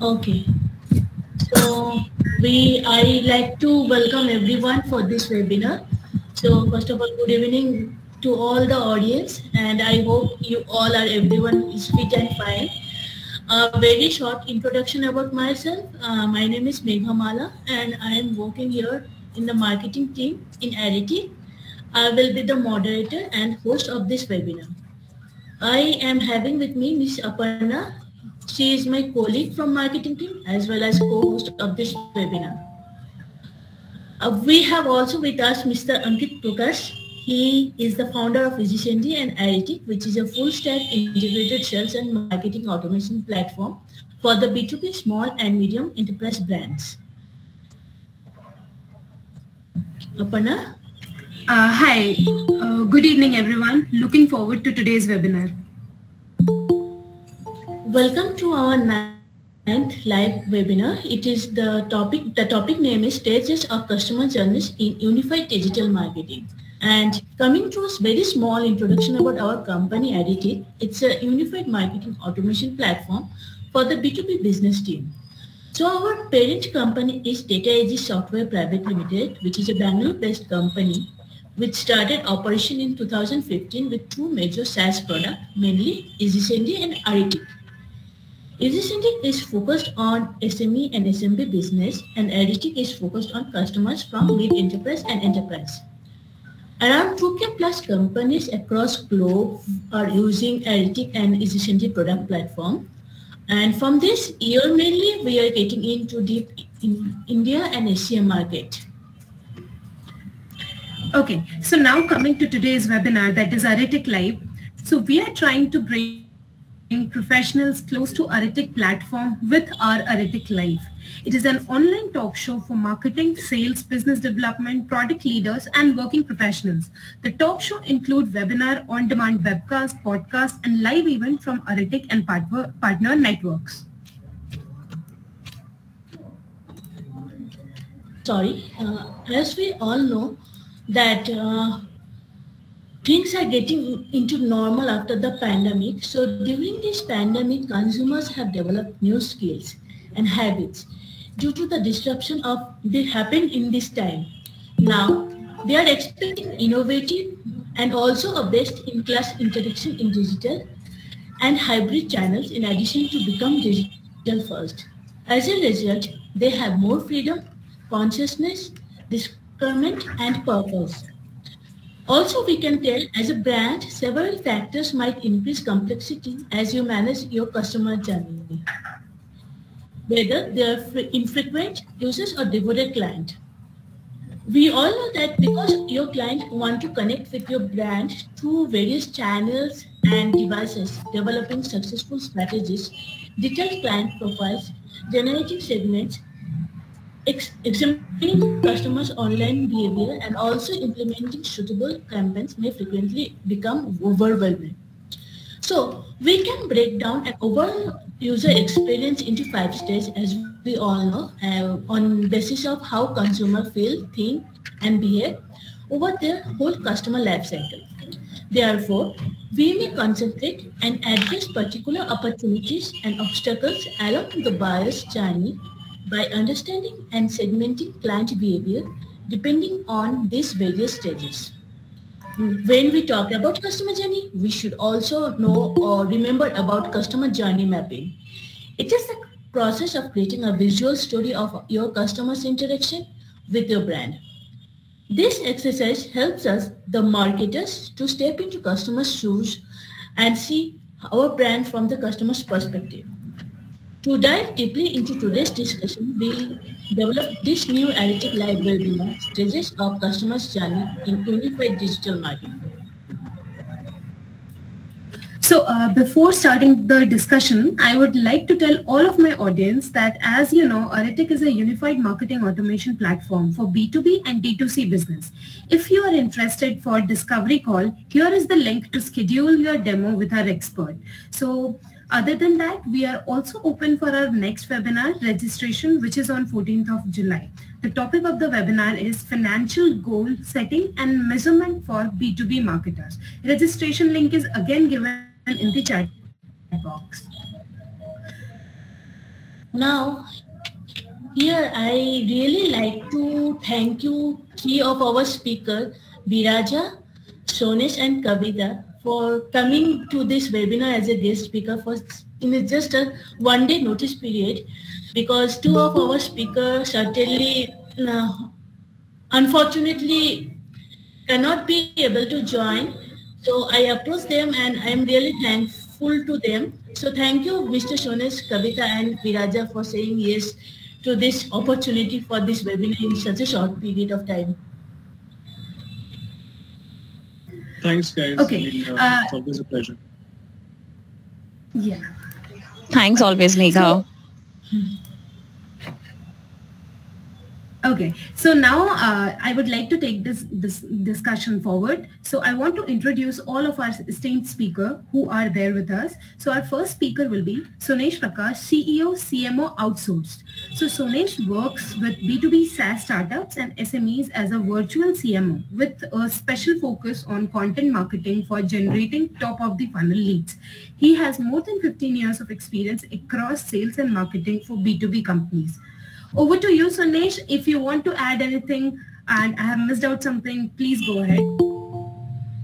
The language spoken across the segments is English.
Okay. So we I like to welcome everyone for this webinar. So first of all, good evening to all the audience and I hope you all are everyone is fit and fine. A very short introduction about myself. Uh, my name is Megha Mala and I am working here in the marketing team in Aritic. I will be the moderator and host of this webinar. I am having with me Ms. Aparna. She is my colleague from marketing team as well as co-host of this webinar. Uh, we have also with us Mr. Ankit Prakash. He is the founder of EasySendy and Aritic, which is a full stack integrated sales and marketing automation platform for the B2B small and medium enterprise brands. Aparna? Uh, hi, uh, good evening everyone. Looking forward to today's webinar. Welcome to our ninth live webinar. It is the topic, the topic name is Stages of Customer Journeys in Unified Digital Marketing. And coming to a very small introduction about our company Aritic, it's a unified marketing automation platform for the B2B business team. So our parent company is Data Edge Software Private Limited, which is a Bangalore-based company which started operation in 2015 with two major SaaS products, mainly EasySendy and Aritic. EasySendy is focused on SME and SMB business and Aritic is focused on customers from mid-enterprise and enterprise. Around 2K plus companies across globe are using Aritic and EasySendy product platform. And from this year mainly, we are getting into deep in India and Asia market. Okay, so now coming to today's webinar that is Aritic Live. So we are trying to bring professionals close to Aritic platform with our Aritic Live. It is an online talk show for marketing, sales, business development, product leaders, and working professionals. The talk show include webinar, on-demand webcast, podcast, and live event from Aritic and partner, partner networks. Sorry, uh, as we all know, that uh, things are getting into normal after the pandemic. So during this pandemic, consumers have developed new skills and habits due to the disruption of they happened in this time. Now they are expecting innovative and also a best-in-class interaction in digital and hybrid channels in addition to become digital first. As a result, they have more freedom, consciousness, discernment, and purpose. Also, we can tell as a brand, several factors might increase complexity as you manage your customer journey. Whether they are infrequent users or devoted client. We all know that because your client want to connect with your brand through various channels and devices, developing successful strategies, detailed client profiles, generating segments, examining customers' online behavior and also implementing suitable campaigns may frequently become overwhelming. So we can break down an overall user experience into five stages as we all know uh, on basis of how consumer feel, think and behave over their whole customer life cycle. Therefore, we may concentrate and address particular opportunities and obstacles along the buyer's journey by understanding and segmenting client behavior depending on these various stages. When we talk about customer journey, we should also know or remember about customer journey mapping. It is the process of creating a visual story of your customer's interaction with your brand. This exercise helps us, the marketers, to step into customers' shoes and see our brand from the customer's perspective. To dive deeply into today's discussion, we developed this new Live webinar, Stages of Customer's Journey in Unified Digital Marketing. So uh, before starting the discussion, I would like to tell all of my audience that as you know, Aritic is a unified marketing automation platform for B2B and D2C business. If you are interested for discovery call, here is the link to schedule your demo with our expert. So other than that, we are also open for our next webinar registration, which is on 14th of July. The topic of the webinar is financial goal setting and measurement for B2B marketers. Registration link is again given in the chat box. Now, here I really like to thank you three of our speakers, Viraja, Sonesh and Kavita for coming to this webinar as a guest speaker for in just a one day notice period because two of our speakers certainly uh, unfortunately cannot be able to join so I approached them and I am really thankful to them so thank you Mr. Sonesh, Kavita and Viraja for saying yes to this opportunity for this webinar in such a short period of time. Thanks guys. Okay. uh, Uh, it's always a pleasure. Yeah. Thanks always, Megha. Okay, so now uh, I would like to take this, this discussion forward. So I want to introduce all of our esteemed speaker who are there with us. So our first speaker will be Sunesh Prakash, CEO, CMO Outsourced. So Sunesh works with B2B SaaS startups and SMEs as a virtual CMO with a special focus on content marketing for generating top of the funnel leads. He has more than 15 years of experience across sales and marketing for B2B companies. Over to you, Sunesh. If you want to add anything and I have missed out something, please go ahead.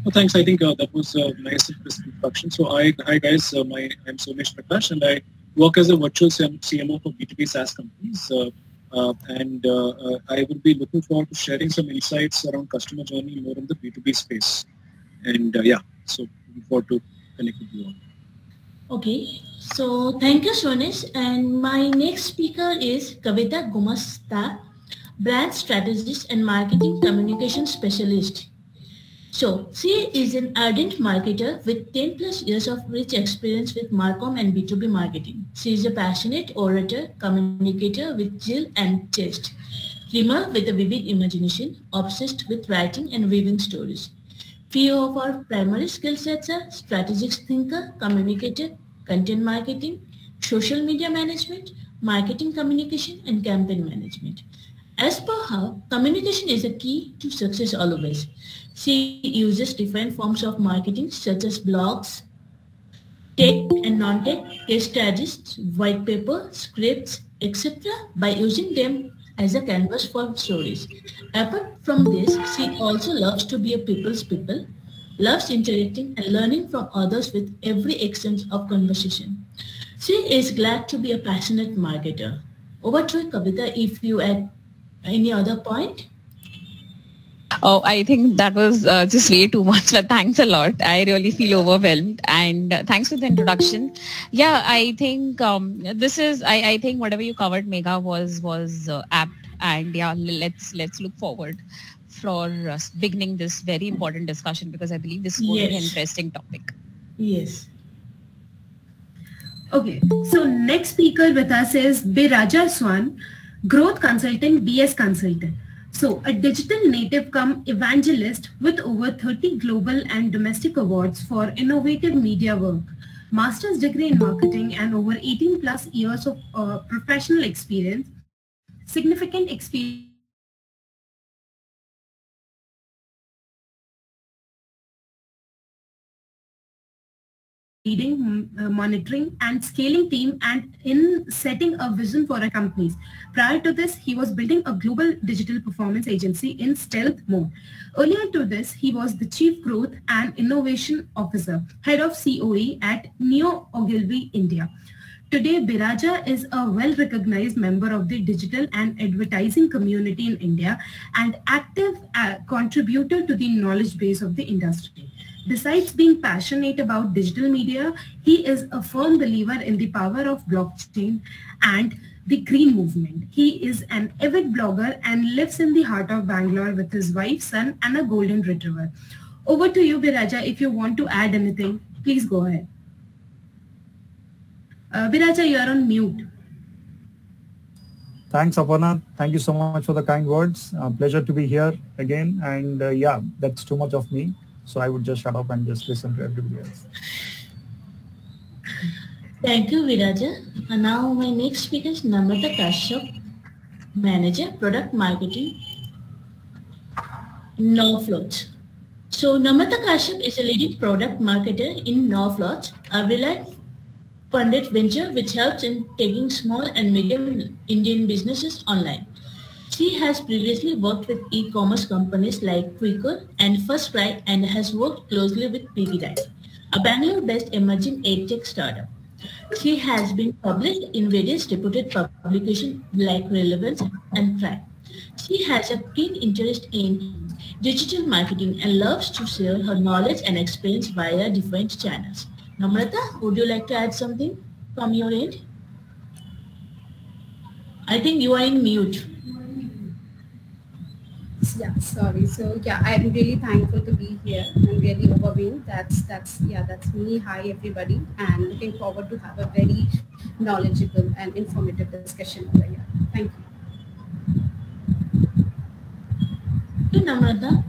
Well, thanks. I think uh, that was a nice introduction. So hi, hi guys. Uh, my I'm Somesh Prakash and I work as a virtual CMO for B2B SaaS companies. Uh, uh, and uh, uh, I will be looking forward to sharing some insights around customer journey more in the B2B space. And uh, yeah, so looking forward to connecting with you all. Okay, so thank you, Sonesh. And my next speaker is Kavita Gumasta, brand strategist and marketing communication specialist. So she is an ardent marketer with 10 plus years of rich experience with Marcom and B2B marketing. She is a passionate orator, communicator with zeal and taste, dreamer with a vivid imagination, obsessed with writing and weaving stories. Few of our primary skill sets are strategic thinker, communicator, content marketing, social media management, marketing communication, and campaign management. As per her, communication is a key to success always. She uses different forms of marketing such as blogs, tech and non-tech, case studies, white paper, scripts, etc. by using them as a canvas for stories. Apart from this, she also loves to be a people's people, loves interacting and learning from others with every exchange of conversation. She is glad to be a passionate marketer. Over to you, Kavita, if you add any other point. Oh, I think that was uh, just way too much, but thanks a lot. I really feel overwhelmed and uh, thanks for the introduction. Yeah, I think um, this is, I, I think whatever you covered, Mega, was, was uh, apt and yeah, let's, let's look forward for uh, beginning this very important discussion because I believe this is to an interesting topic. Yes. Okay, so next speaker with us is Biraja Swan, growth consultant, BS consultant. So a digital native come evangelist with over 30 global and domestic awards for innovative media work, master's degree in marketing and over 18 plus years of uh, professional experience, significant experience leading, mm, monitoring and scaling team and in setting a vision for our companies. Prior to this, he was building a global digital performance agency in stealth mode. Earlier to this, he was the Chief Growth and Innovation Officer, Head of COE at Neo Ogilvy, India. Today, Biraja is a well-recognized member of the digital and advertising community in India and active uh, contributor to the knowledge base of the industry. Besides being passionate about digital media, he is a firm believer in the power of blockchain and the green movement. He is an avid blogger and lives in the heart of Bangalore with his wife, son, and a golden retriever. Over to you, Biraja. If you want to add anything, please go ahead. Uh, you are on mute. Thanks, Aparna. Thank you so much for the kind words. Uh, pleasure to be here again. And uh, yeah, that's too much of me. So I would just shut up and just listen to everybody else. Thank you, Viraja. And now my next speaker is Namrata Kashyap, Manager, Product Marketing, NowFloat. So Namrata Kashyap is a leading product marketer in NowFloat, a Reliance funded venture which helps in taking small and medium Indian businesses online. She has previously worked with e-commerce companies like Quikr and FirstCry and has worked closely with Piggyvest, a Bangalore-based emerging edtech startup. She has been published in various reputed publications like Relevance and Tribe. She has a keen interest in digital marketing and loves to share her knowledge and experience via different channels. Namrata, would you like to add something from your end? I think you are in mute yeah sorry. So yeah i'm really thankful to be here i'm really overwhelmed. That's that's yeah that's me. Hi everybody. And looking forward to have a very knowledgeable and informative discussion over here. Thank you. Namrata.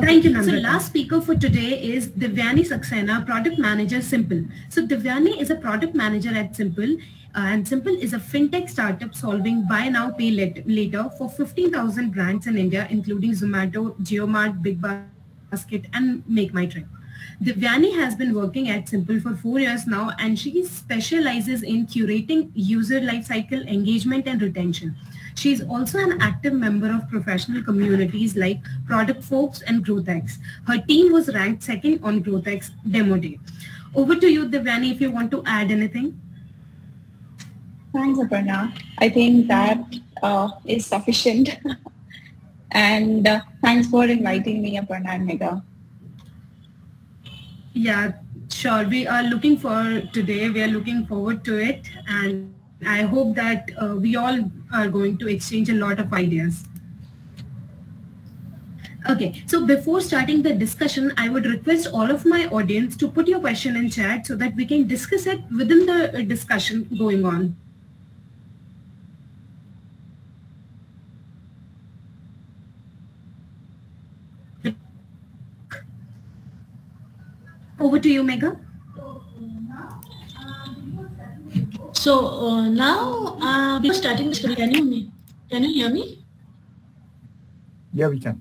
Thank you, Namrata. So the last speaker for today is Divyani Saxena, Product Manager, Simpl. So Divyani is a Product Manager at Simpl Uh, and Simpl is a fintech startup solving buy now, pay later for 15,000 brands in India, including Zomato, JioMart, Big Basket, and Make My Trip. Divyani has been working at Simpl for four years now, and she specializes in curating user lifecycle engagement and retention. She is also an active member of professional communities like Product Folks and GrowthX. Her team was ranked second on GrowthX Demo Day. Over to you, Divyani, if you want to add anything. Thanks, Aparna. I think that uh, is sufficient. and uh, thanks for inviting me, Aparna and Mega. Yeah, sure. We are looking for today. We are looking forward to it. And I hope that uh, we all are going to exchange a lot of ideas. Okay, so before starting the discussion, I would request all of my audience to put your question in chat so that we can discuss it within the discussion going on. Over to you, Mega. So uh, now uh, we're starting this. Can you Can you hear me? Yeah, we can.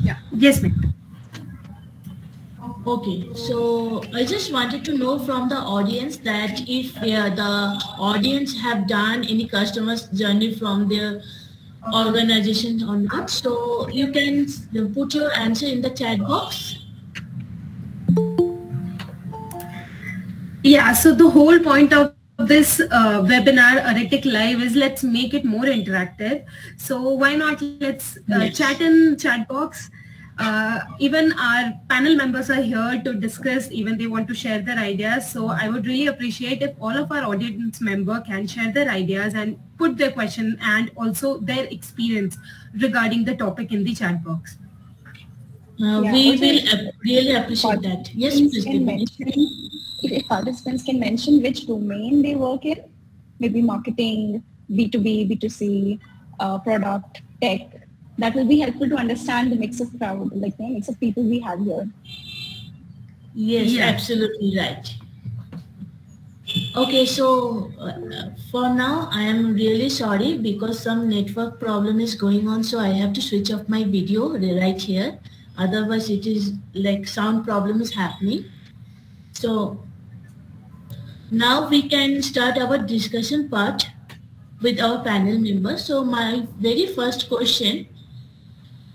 Yeah. Yes, ma'am. Okay, so I just wanted to know from the audience that if uh, the audience have done any customers journey from their organization or not, so you can put your answer in the chat box Yeah, so the whole point of this uh, webinar Aritic Live is let's make it more interactive. So why not let's uh, yes. chat in chat box. Uh, even our panel members are here to discuss, even they want to share their ideas. So I would really appreciate if all of our audience member can share their ideas and put their question and also their experience regarding the topic in the chat box. Uh, yeah, we will really appreciate that. Yes, please if participants can mention which domain they work in, maybe marketing, B2B, B2C, uh, product, tech, that will be helpful to understand the mix of crowd, like the mix of people we have here. Yes, yeah. absolutely right. Okay, so uh, for now, I am really sorry because some network problem is going on, so I have to switch off my video right here. Otherwise, it is like sound problem is happening. So now we can start our discussion part with our panel members. So my very first question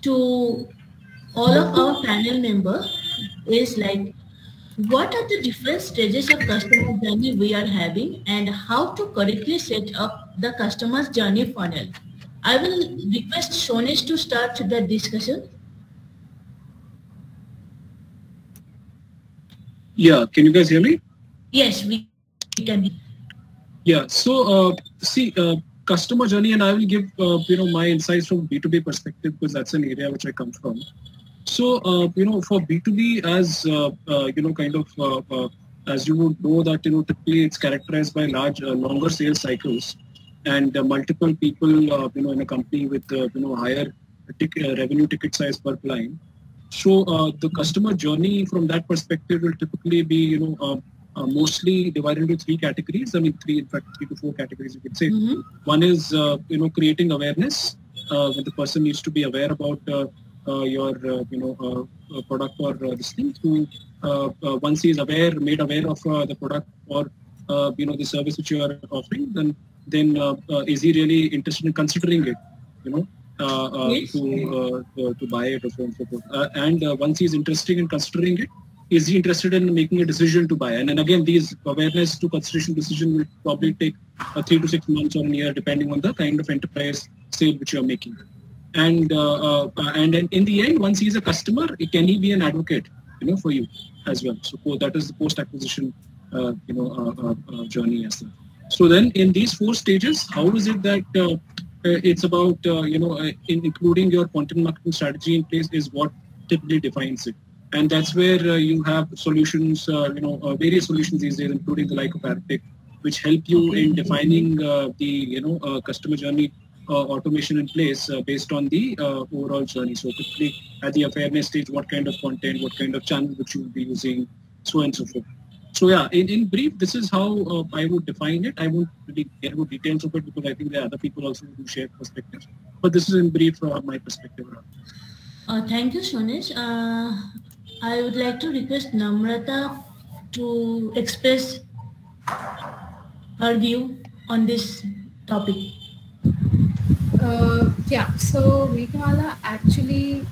to all of our panel members is like, what are the different stages of customer journey we are having and how to correctly set up the customer's journey funnel? I will request Shonesh to start the discussion. Yeah, can you guys hear me? Yes, we yeah. So uh, see, uh, customer journey, and I will give uh, you know my insights from B2B perspective because that's an area which I come from. So uh, you know, for B2B, as uh, uh, you know, kind of as you would know that you know typically it's characterized by large, longer sales cycles, and multiple people you know in a company with you know higher tick, revenue ticket size per client. So the customer journey from that perspective will typically be you know uh, mostly divided into three categories. I mean, three, in fact, three to four categories, you could say. Mm-hmm. One is, uh, you know, creating awareness uh, when the person needs to be aware about uh, uh, your, uh, you know, product or this thing through uh, uh, once he is aware, made aware of uh, the product or you know the service which you are offering, then then is he really interested in considering it? You know, yes. to, to buy it or so on and so forth. and once he is interested in considering it, is he interested in making a decision to buy? And then again, these awareness to consideration decision will probably take uh, three to six months or a year, depending on the kind of enterprise sale which you are making. And uh, uh, and in the end, once he is a customer, can he be an advocate, you know, for you as well? So that is the post-acquisition, uh, you know, uh, uh, journey as well. So then, in these four stages, how is it that it's about, you know, in including your content marketing strategy in place is what typically defines it and that's where uh, you have solutions, uh, you know, uh, various solutions these days, including the like of Aritic, which help you in defining the, you know, customer journey automation in place based on the overall journey. So typically at the awareness stage, what kind of content, what kind of channel which you will be using, so on and so forth. So yeah, in, in brief, this is how uh, I would define it. I won't really get into details of it because I think there are other people also who share perspectives. But this is in brief uh, my perspective. Uh, thank you, Shonish. I would like to request Namrata to express her view on this topic. Uh, yeah, so Meghala, actually,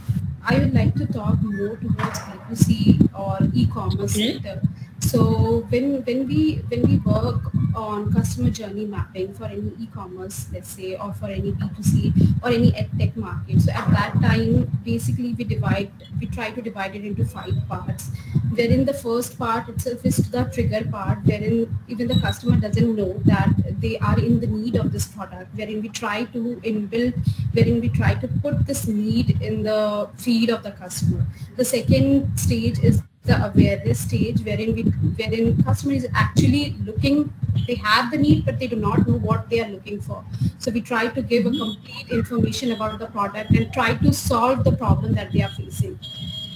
I would like to talk more towards B2C or e-commerce okay. sector. So when when we when we work on customer journey mapping for any e-commerce, let's say, or for any B2C or any tech market, so at that time, basically we divide, we try to divide it into five parts. Wherein the first part itself is the trigger part, wherein even the customer doesn't know that they are in the need of this product, wherein we try to inbuild, wherein we try to put this need in the feed of the customer. The second stage is the awareness stage wherein we wherein customer is actually looking they have the need but they do not know what they are looking for. So we try to give a complete information about the product and try to solve the problem that they are facing.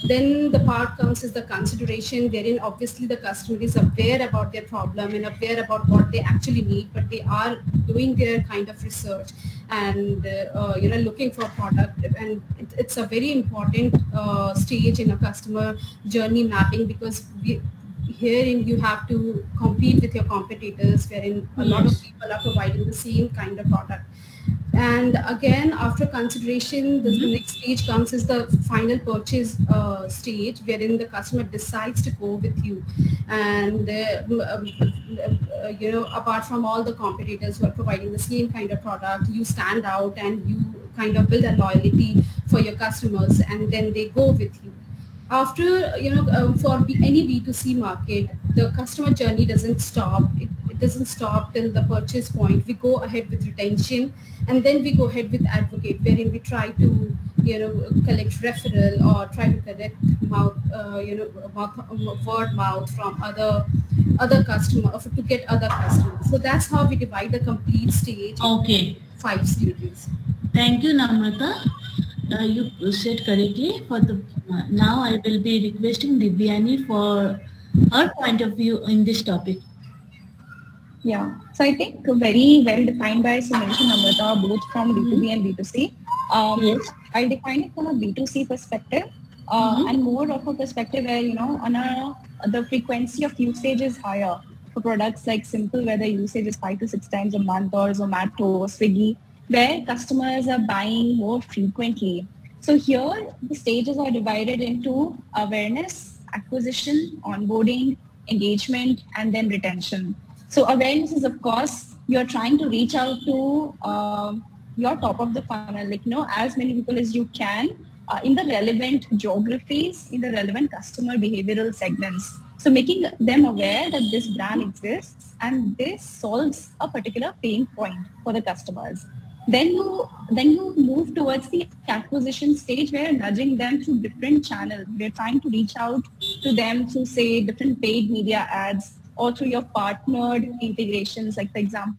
Then the part comes is the consideration wherein obviously the customer is aware about their problem and aware about what they actually need, but they are doing their kind of research and uh, you know looking for product. And it, it's a very important uh, stage in a customer journey mapping because we, herein you have to compete with your competitors wherein a lot of people are providing the same kind of product and again, after consideration, the, the mm-hmm. next stage comes is the final purchase uh, stage, wherein the customer decides to go with you. And uh, um, uh, you know, apart from all the competitors who are providing the same kind of product, you stand out and you kind of build a loyalty for your customers, and then they go with you after you know um, for any b2c market the customer journey doesn't stop it, doesn't stop till the purchase point. We go ahead with retention and then we go ahead with advocate wherein we try to you know collect referral or try to collect mouth uh, you know mouth, word mouth from other other customer to get other customers. So that's how we divide the complete stage okay. five stages. Thank you namrata. Uh, you said correctly for the uh, now i will be requesting divyani for her point of view in this topic yeah. So I think very well defined by Sumesh and Amrita, both from B2B mm-hmm. and B2C. Um, yes. I'll define it from a B2C perspective uh, mm-hmm. and more of a perspective where, you know, on a, the frequency of usage is higher for products like Simpl, where the usage is five to six times a month or Zomato, or Swiggy, where customers are buying more frequently. So here the stages are divided into awareness, acquisition, onboarding, engagement, and then retention. So awareness is, of course, you're trying to reach out to uh, your top of the funnel, like, you know, as many people as you can uh, in the relevant geographies, in the relevant customer behavioral segments. So making them aware that this brand exists and this solves a particular pain point for the customers. Then you then you move towards the acquisition stage where you're nudging them through different channels. We're trying to reach out to them through say different paid media ads, or through your partnered integrations, like for example,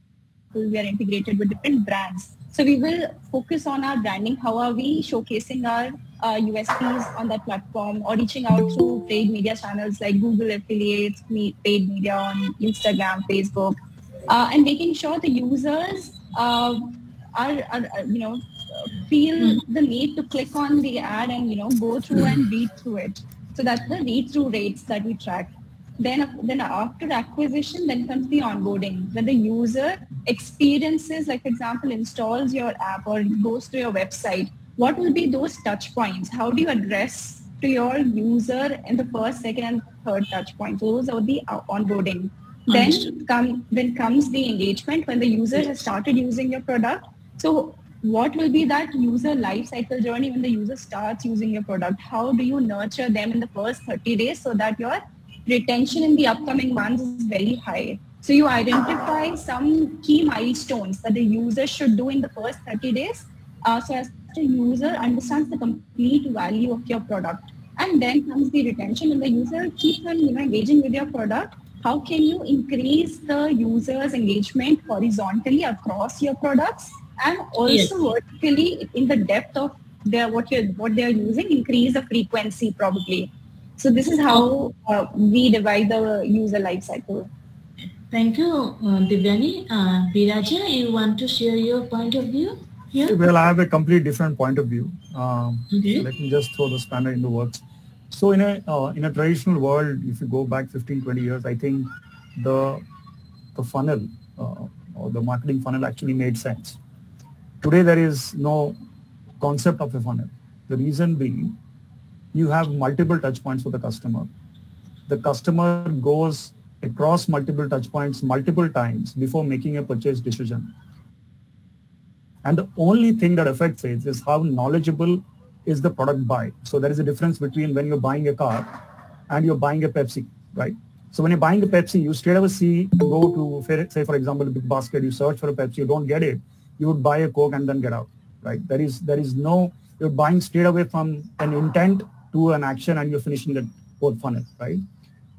we are integrated with different brands. So we will focus on our branding. How are we showcasing our uh, USPs on that platform or reaching out through paid media channels like Google affiliates, paid media on Instagram, Facebook, uh, and making sure the users uh, are, are, you know, feel the need to click on the ad and, you know, go through and read through it. So that's the read-through rates that we track. Then, then after acquisition, then comes the onboarding. When the user experiences, like for example, installs your app or goes to your website, what will be those touch points? How do you address to your user in the first, second, and third touch point? Those are the uh, onboarding. Then come then comes the engagement when the user has started using your product. So what will be that user life cycle journey when the user starts using your product? How do you nurture them in the first 30 days so that your retention in the upcoming months is very high? So you identify some key milestones that the user should do in the first 30 days uh, so as the user understands the complete value of your product. And then comes the retention and the user keeps on you know, engaging with your product. How can you increase the user's engagement horizontally across your products and also yes. vertically in the depth of their what you what they are using, increase the frequency probably. So this is how uh, we divide the user life cycle. Thank you, uh, Divyani. Uh, Viraja, you want to share your point of view? Yeah. Well, I have a completely different point of view. Um, okay. let me just throw the spanner in the works. So in a uh, in a traditional world, if you go back 15, 20 years, I think the the funnel uh, or the marketing funnel actually made sense. Today there is no concept of a funnel. The reason being, you have multiple touch points for the customer. The customer goes across multiple touch points multiple times before making a purchase decision. And the only thing that affects it is how knowledgeable is the product buy. So there is a difference between when you're buying a car and you're buying a Pepsi, right? So when you're buying a Pepsi, you straight away see, go to, say for example, a big basket, you search for a Pepsi, you don't get it, you would buy a Coke and then get out, right? There is, there is no, you're buying straight away from an intent to an action and you're finishing the whole funnel, right?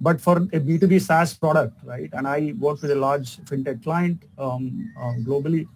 But for a B2B SaaS product, right? And I work with a large fintech client um, uh, globally.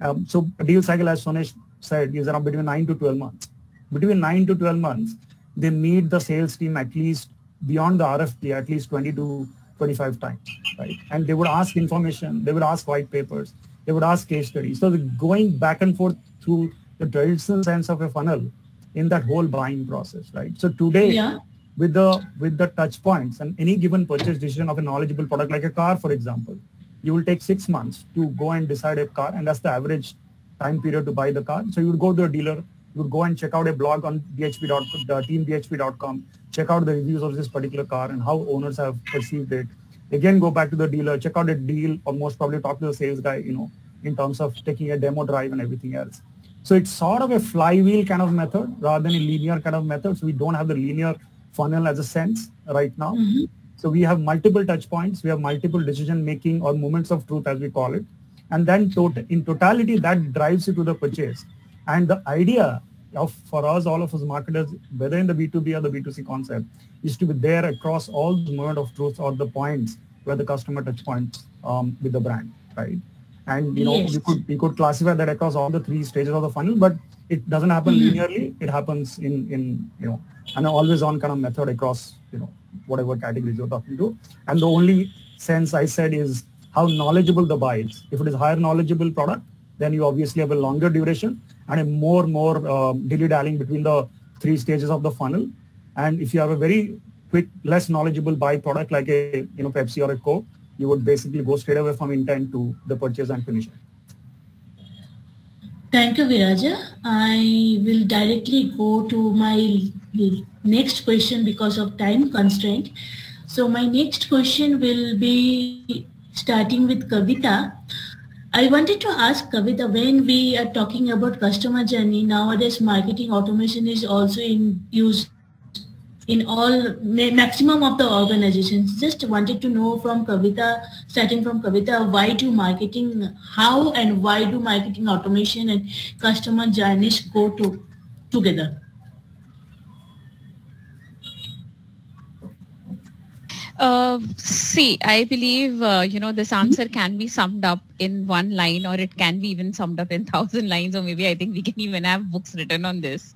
Um, so deal cycle, as Sonesh said, is around between 9 to 12 months. Between 9 to 12 months, they meet the sales team at least beyond the RFP at least 20 to 25 times, right? And they would ask information, they would ask white papers, they would ask case studies. So going back and forth through the traditional sense of a funnel in that whole buying process, right? So today, yeah. with the with the touch points and any given purchase decision of a knowledgeable product like a car for example you will take six months to go and decide a car and that's the average time period to buy the car. So you would go to a dealer you would go and check out a blog on bhp.com the uh, teambhp.com check out the reviews of this particular car and how owners have perceived it. Again go back to the dealer check out a deal or most probably talk to the sales guy you know in terms of taking a demo drive and everything else so it's sort of a flywheel kind of method rather than a linear kind of method so we don't have the linear funnel as a sense right now. Mm-hmm. So we have multiple touch points. We have multiple decision making or moments of truth, as we call it. And then tot- in totality, that drives you to the purchase. And the idea of for us, all of us marketers, whether in the B2B or the B2C concept, is to be there across all the moment of truth or the points where the customer touch points um, with the brand, right? And you know, yes. you could you could classify that across all the three stages of the funnel, but it doesn't happen mm-hmm. linearly. It happens in in you know an always on kind of method across, you know, whatever categories you're talking to. And the only sense I said is how knowledgeable the buy is. If it is higher knowledgeable product, then you obviously have a longer duration and a more, more um, dilly-dallying between the three stages of the funnel. And if you have a very quick, less knowledgeable buy product like a, you know, Pepsi or a Coke, you would basically go straight away from intent to the purchase and finish. it. Thank you, Viraja. I will directly go to my next question because of time constraint. So my next question will be starting with Kavita. I wanted to ask Kavita, when we are talking about customer journey, nowadays marketing automation is also in use in all maximum of the organizations. Just wanted to know from Kavita, starting from Kavita, why do marketing, how and why do marketing automation and customer journeys go to together? Uh, see, I believe, uh, you know, this answer can be summed up in one line or it can be even summed up in thousand lines or maybe I think we can even have books written on this.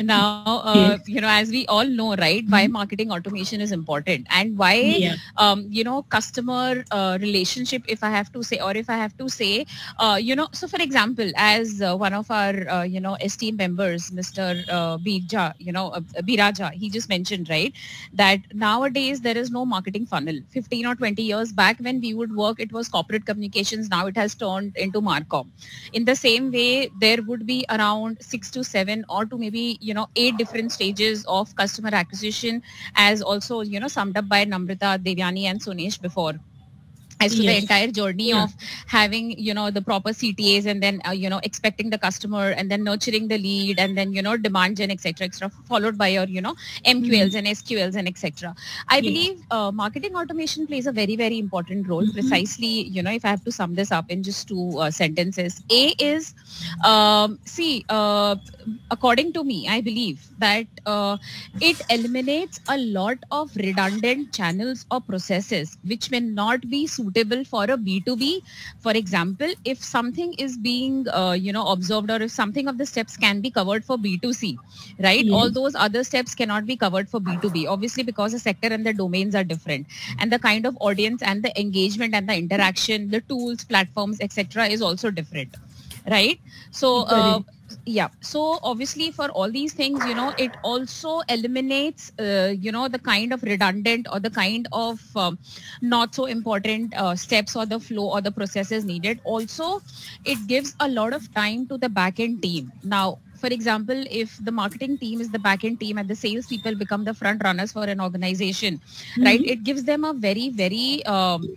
Now, uh, yes. you know, as we all know, right, why mm-hmm. marketing automation is important and why, yeah. um, you know, customer uh, relationship, if I have to say, or if I have to say, uh, you know, so for example, as uh, one of our, you know, esteemed members, Mr. Uh, Birja, you know, Biraja, he just mentioned, right, that nowadays there is no marketing marketing funnel. 15 or 20 years back when we would work, it was corporate communications. Now it has turned into Marcom. In the same way, there would be around six to seven or to maybe, you know, eight different stages of customer acquisition as also, you know, summed up by Namrata, Devyani and Sunesh before as to yes. the entire journey yeah. of having you know the proper ctas and then uh, you know expecting the customer and then nurturing the lead and then you know demand gen etc etc followed by your you know mqls mm-hmm. and sqls and etc i yeah. believe uh, marketing automation plays a very very important role mm-hmm. precisely you know if i have to sum this up in just two uh, sentences a is um, see uh, according to me i believe that uh, it eliminates a lot of redundant channels or processes which may not be suitable suitable for a B2B. For example, if something is being, uh, you know, observed or if something of the steps can be covered for B2C, right? Yes. All those other steps cannot be covered for B2B, obviously because the sector and the domains are different. And the kind of audience and the engagement and the interaction, the tools, platforms, etc. is also different, right? So, uh, yeah so obviously for all these things you know it also eliminates uh, you know the kind of redundant or the kind of um, not so important uh, steps or the flow or the processes needed also it gives a lot of time to the backend team now for example, if the marketing team is the backend team and the sales people become the front runners for an organization, mm-hmm. right? It gives them a very, very um,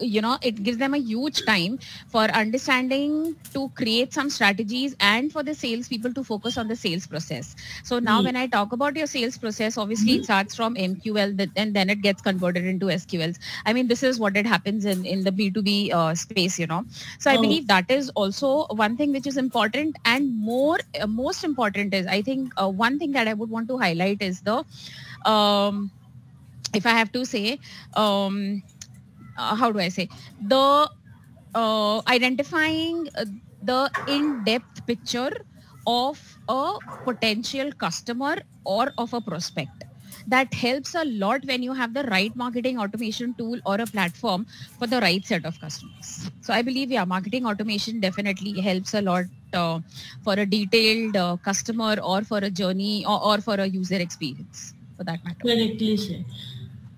you know it gives them a huge time for understanding to create some strategies and for the sales people to focus on the sales process so now mm. when i talk about your sales process obviously mm-hmm. it starts from mql and then it gets converted into sqls i mean this is what it happens in in the b2b uh, space you know so i oh. believe that is also one thing which is important and more uh, most important is i think uh, one thing that i would want to highlight is the um, if i have to say um, uh, how do I say the uh, identifying uh, the in-depth picture of a potential customer or of a prospect that helps a lot when you have the right marketing automation tool or a platform for the right set of customers. So I believe, yeah, marketing automation definitely helps a lot uh, for a detailed uh, customer or for a journey or, or, for a user experience for that matter. Correctly said.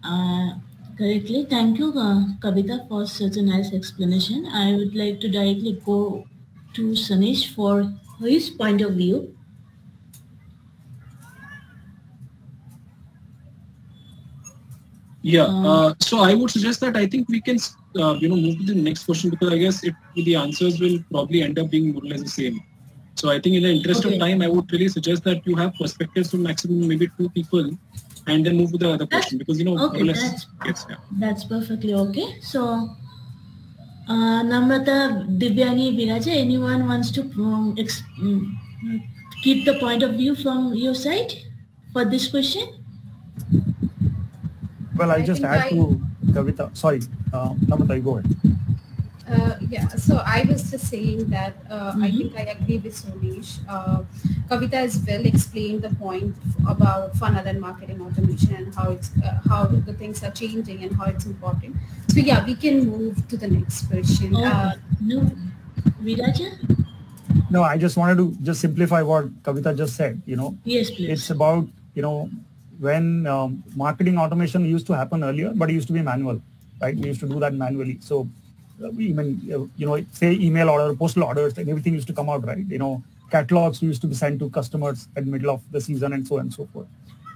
Uh, correctly. Thank you, uh, Kavita, for such a nice explanation. I would like to directly go to Sanish for his point of view. Yeah, uh, uh, so I would suggest that I think we can, uh, you know, move to the next question because I guess it, the answers will probably end up being more or less the same. So I think in the interest okay. of time, I would really suggest that you have perspectives from maximum maybe two people and then move to the other question because you know okay, that's, yes, yeah. that's perfectly okay so uh, Namrata, Divyani, Viraja, anyone wants to um, um, keep the point of view from your side for this question? Well, I'll just add I... to Kavita. Sorry, uh, Namrata, go ahead. Uh, yeah, so I was just saying that uh, mm-hmm. I think I agree with Sonesh. Uh, Kavita has well explained the point about funnel and marketing automation and how it's uh, how the things are changing and how it's important. So yeah, we can move to the next question. Oh, uh, no, Viraja? No, I just wanted to just simplify what Kavita just said. You know, yes, please. It's about you know when um, marketing automation used to happen earlier, but it used to be manual, right? We used to do that manually. So even you know say email order postal orders and everything used to come out right? You know catalogs used to be sent to customers at middle of the season and so on and so forth.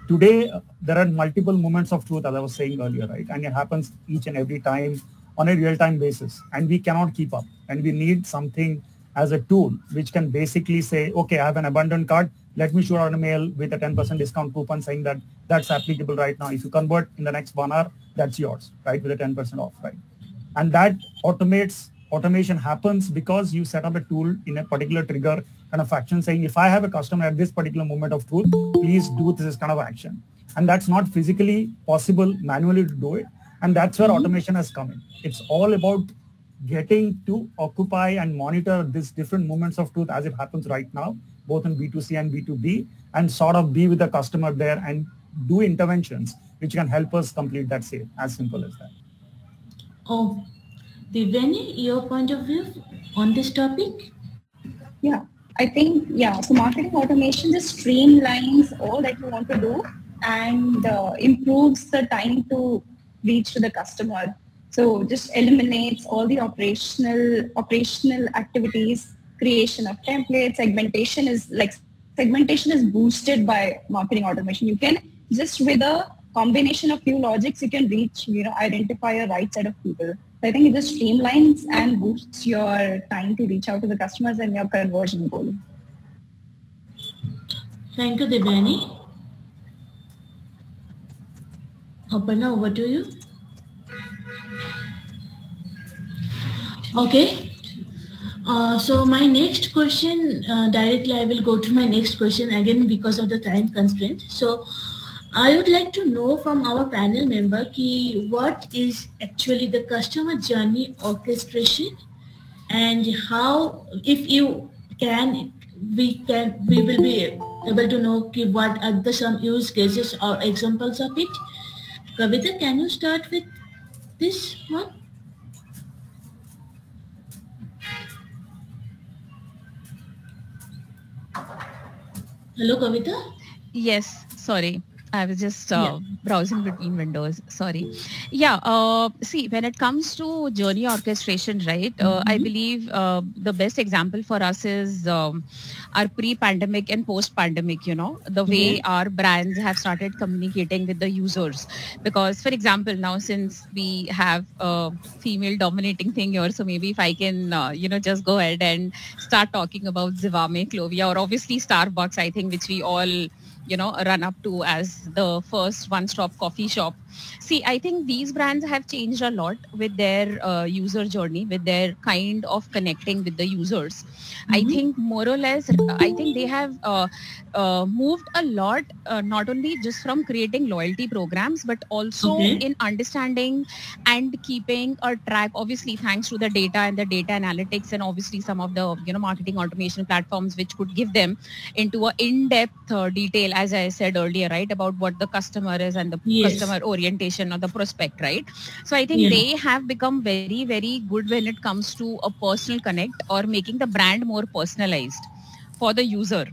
Today uh, there are multiple moments of truth as i was saying earlier right? And it happens each and every time on a real-time basis. And we cannot keep up. And we need something as a tool which can basically say okay i have an abandoned cart let me shoot out a mail with a 10% discount coupon saying that that's applicable right now. If you convert in the next one hour that's yours right? With a 10% off right and that automates automation happens because you set up a tool in a particular trigger kind of action saying if I have a customer at this particular moment of truth, please do this kind of action. and that's not physically possible manually to do it. And that's where automation has come in. It's all about getting to occupy and monitor these different moments of truth as it happens right now, both in B2C and B2B, and sort of be with the customer there and do interventions which can help us complete that sale. As simple as that. Oh, Divyani, your point of view on this topic? Yeah, I think, yeah, so marketing automation just streamlines all that you want to do and uh, improves the time to reach to the customer. So just eliminates all the operational operational activities, creation of templates, segmentation is like segmentation is boosted by marketing automation. You can just with a combination of few logics, you can reach, you know, identify a right set of people. So I think it just streamlines and boosts your time to reach out to the customers and your conversion goal. Thank you, Divyani. Aparna, over to you. Okay. Uh, so my next question, uh, directly I will go to my next question again because of the time constraint. So I would like to know from our panel member ki what is actually the customer journey orchestration and how, if you can, we can, we will be able to know ki what are the some use cases or examples of it. Kavita, can you start with this one? Hello, Kavita? Yes, sorry. I was just uh, yeah. browsing between windows. Sorry. Yeah. Uh, see, when it comes to journey orchestration, right? Uh, mm-hmm. I believe uh, the best example for us is um, our pre-pandemic and post-pandemic. You know, the way mm-hmm. our brands have started communicating with the users. Because, for example, now since we have a female-dominating thing here, so maybe if I can, uh, you know, just go ahead and start talking about Zivame, Clovia, or obviously Starbucks. I think which we all you know run up to as the first one stop coffee shop see i think these brands have changed a lot with their uh, user journey with their kind of connecting with the users mm-hmm. i think more or less i think they have uh, uh, moved a lot uh, not only just from creating loyalty programs but also okay. in understanding and keeping a track obviously thanks to the data and the data analytics and obviously some of the you know marketing automation platforms which could give them into a in-depth uh, detail as i said earlier right about what the customer is and the yes. customer orientation or the prospect right so i think yeah. they have become very very good when it comes to a personal connect or making the brand more personalized for the user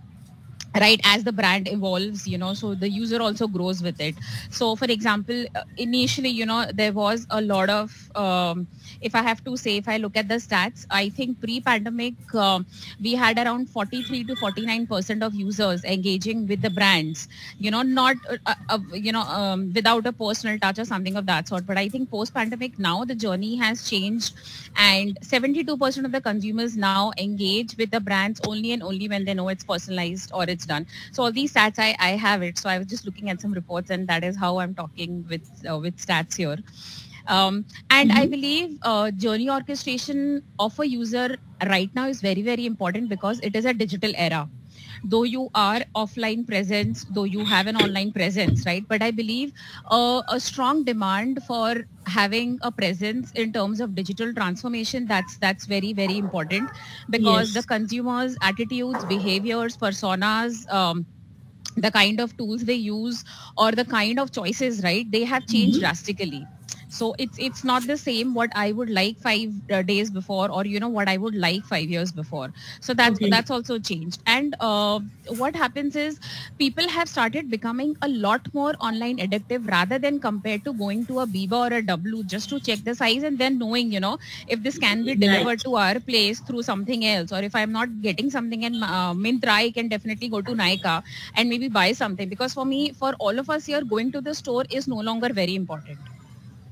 right as the brand evolves you know so the user also grows with it so for example uh, initially you know there was a lot of um, if I have to say, if I look at the stats, I think pre-pandemic, uh, we had around 43 to 49% of users engaging with the brands, you know, not, uh, uh, uh, you know, um, without a personal touch or something of that sort. But I think post-pandemic now the journey has changed and 72% of the consumers now engage with the brands only and only when they know it's personalized or it's done. So all these stats, I, I have it. So I was just looking at some reports and that is how I'm talking with, uh, with stats here. Um, and mm-hmm. I believe uh, journey orchestration of a user right now is very, very important because it is a digital era. Though you are offline presence, though you have an online presence, right? But I believe uh, a strong demand for having a presence in terms of digital transformation that's that's very very important because yes. the consumers attitudes behaviors personas um, the kind of tools they use or the kind of choices right they have changed mm-hmm. drastically so it's it's not the same what i would like five uh, days before or you know what i would like five years before. So that's okay. that's also changed. And uh, what happens is people have started becoming a lot more online addictive rather than compared to going to a biba or a w just to check the size and then knowing you know if this can be delivered right. to our place through something else. Or if i'm not getting something in uh, Myntra i can definitely go to Nykaa and maybe buy something. Because for me for all of us here going to the store is no longer very important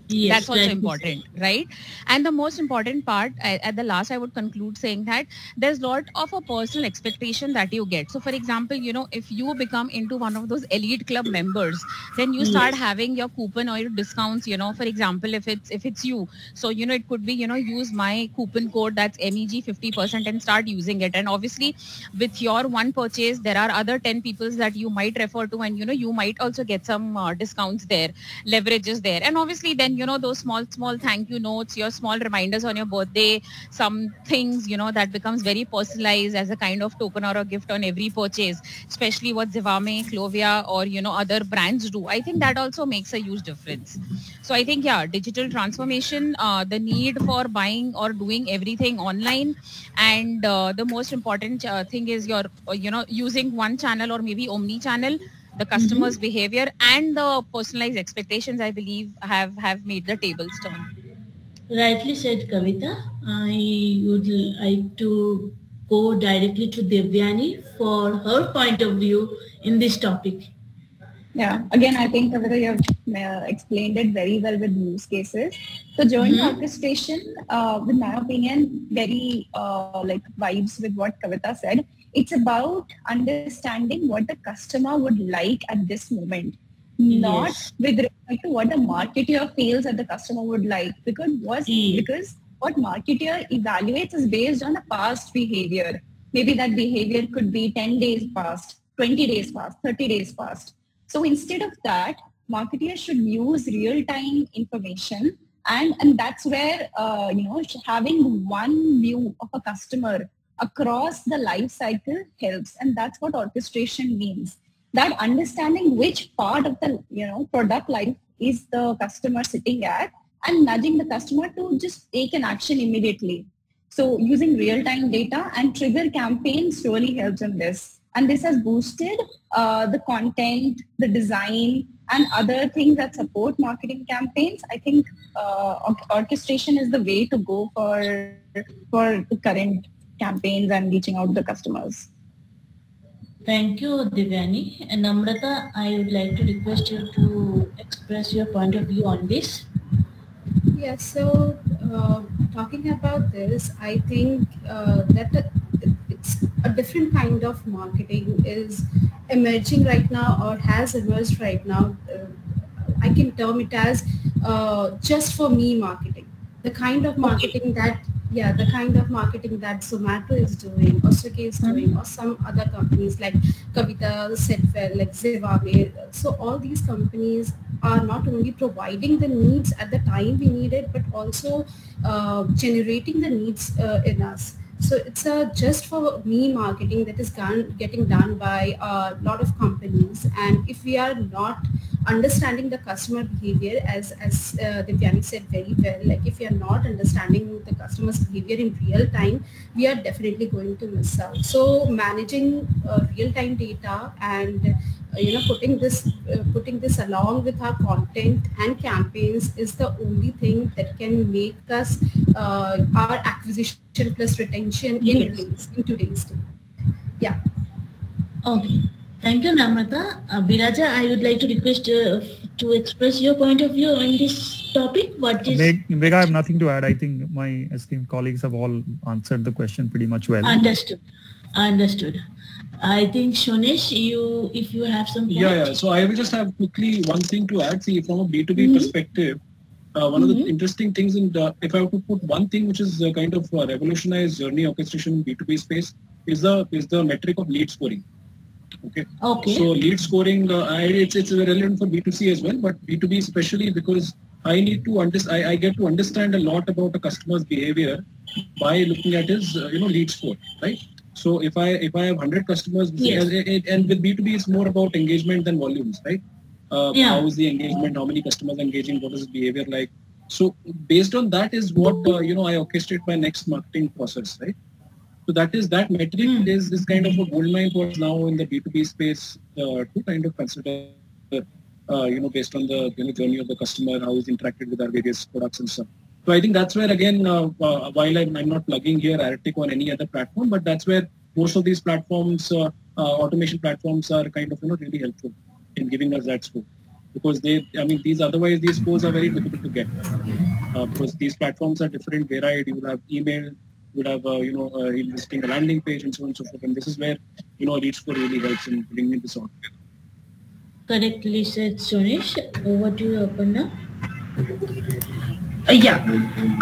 Yes, That's also important, right? And the most important part at the last, I would conclude saying that there's a lot of a personal expectation that you get. So, for example, you know, if you become into one of those elite club members, then you start yes. having your coupon or your discounts. You know, for example, if it's if it's you, so you know it could be you know use my coupon code that's MEG 50% and start using it. And obviously, with your one purchase, there are other 10 people that you might refer to, and you know you might also get some uh, discounts there, leverages there, and obviously then you know those small small thank you notes your small reminders on your birthday some things you know that becomes very personalized as a kind of token or a gift on every purchase especially what Zivame, Clovia or you know other brands do. I think that also makes a huge difference. So I think yeah digital transformation uh, the need for buying or doing everything online and uh, the most important uh, thing is your you know using one channel or maybe omni channel the customer's mm-hmm. behavior and the personalized expectations i believe have have made the tables turn rightly said kavita. I would like to go directly to divyani for her point of view in this topic. Yeah. Again i think kavita you have uh, explained it very well with use cases. So joint mm-hmm. orchestration uh, in my opinion very uh, like vibes with what kavita said it's about understanding what the customer would like at this moment, not yes. with respect to what the marketeer feels that the customer would like. Because what because what marketer evaluates is based on a past behavior. Maybe that behavior could be 10 days past, 20 days past, 30 days past. So instead of that, marketers should use real-time information and and that's where uh, you know having one view of a customer across the life cycle helps and that's what orchestration means. That understanding which part of the you know product life is the customer sitting at and nudging the customer to just take an action immediately. So using real-time data and trigger campaigns really helps in this. And this has boosted uh, the content the design and other things that support marketing campaigns. I think uh, orchestration is the way to go for for the current campaigns and reaching out to the customers. Thank you, Divyani. And Namrata, I would like to request you to express your point of view on this. Yes, so uh, talking about this, I think uh, that it's a different kind of marketing is emerging right now or has emerged right now. Uh, I can term it as uh, just for me marketing. The kind of marketing that yeah, the kind of marketing that Zomato is doing or Swiggy is doing mm-hmm. or some other companies like Kavita, Setwell, like Zivame. So all these companies are not only providing the needs at the time we need it, but also uh, generating the needs uh, in us. So it's a just for me marketing that is done, getting done by a lot of companies. And if we are not understanding the customer behavior, as as uh, Divyani said very well, like if we are not understanding the customer's behavior in real time, we are definitely going to miss out. So managing uh, real time data and uh, you know putting this uh, putting this along with our content and campaigns is the only thing that can make us uh, our acquisition plus retention in, yes. in today's day. Yeah. Okay. Thank you, Namrata. Uh, Biraja, I would like to request uh, to express your point of view on this topic. What is... Meg, I have nothing to add. I think my esteemed colleagues have all answered the question pretty much well. Understood. I understood. I think Shonesh, you if you have some. Yeah, yeah. So I will just have quickly one thing to add. See, from a B two B mm-hmm. perspective, uh, one mm-hmm. of the mm-hmm. interesting things in the, if I have to put one thing which is kind of revolutionized journey orchestration in B two B space is the is the metric of lead scoring. Okay. Okay. So lead scoring, uh, I, it's it's relevant for B two C as well, but B two B especially because I need to understand. I, I get to understand a lot about a customer's behavior by looking at his uh, you know lead score, right? So if I if I have 100 customers, yes. and with B2B, it's more about engagement than volumes, right? Uh, yeah. How is the engagement? How many customers engaging? What is the behavior like? So based on that is what uh, you know I orchestrate my next marketing process, right? So that is that metric mm. is is kind of a goldmine for now in the B2B space uh, to kind of consider, uh, you know, based on the you know, journey of the customer, how he's interacted with our various products and stuff. So I think that's where again, uh, uh, while I'm, I'm, not plugging here Aritic or any other platform, but that's where most of these platforms, uh, automation platforms are kind of you know really helpful in giving us that scope. because they, I mean, these otherwise these scores are very difficult to get because these platforms are different, varied. You will have email, you will have, uh, you know, uh, listing a landing page and so on and so forth. And this is where, you know, Lead Score really helps in bringing this all together. Correctly said, Sunish. Over to you, Aparna. Uh, yeah.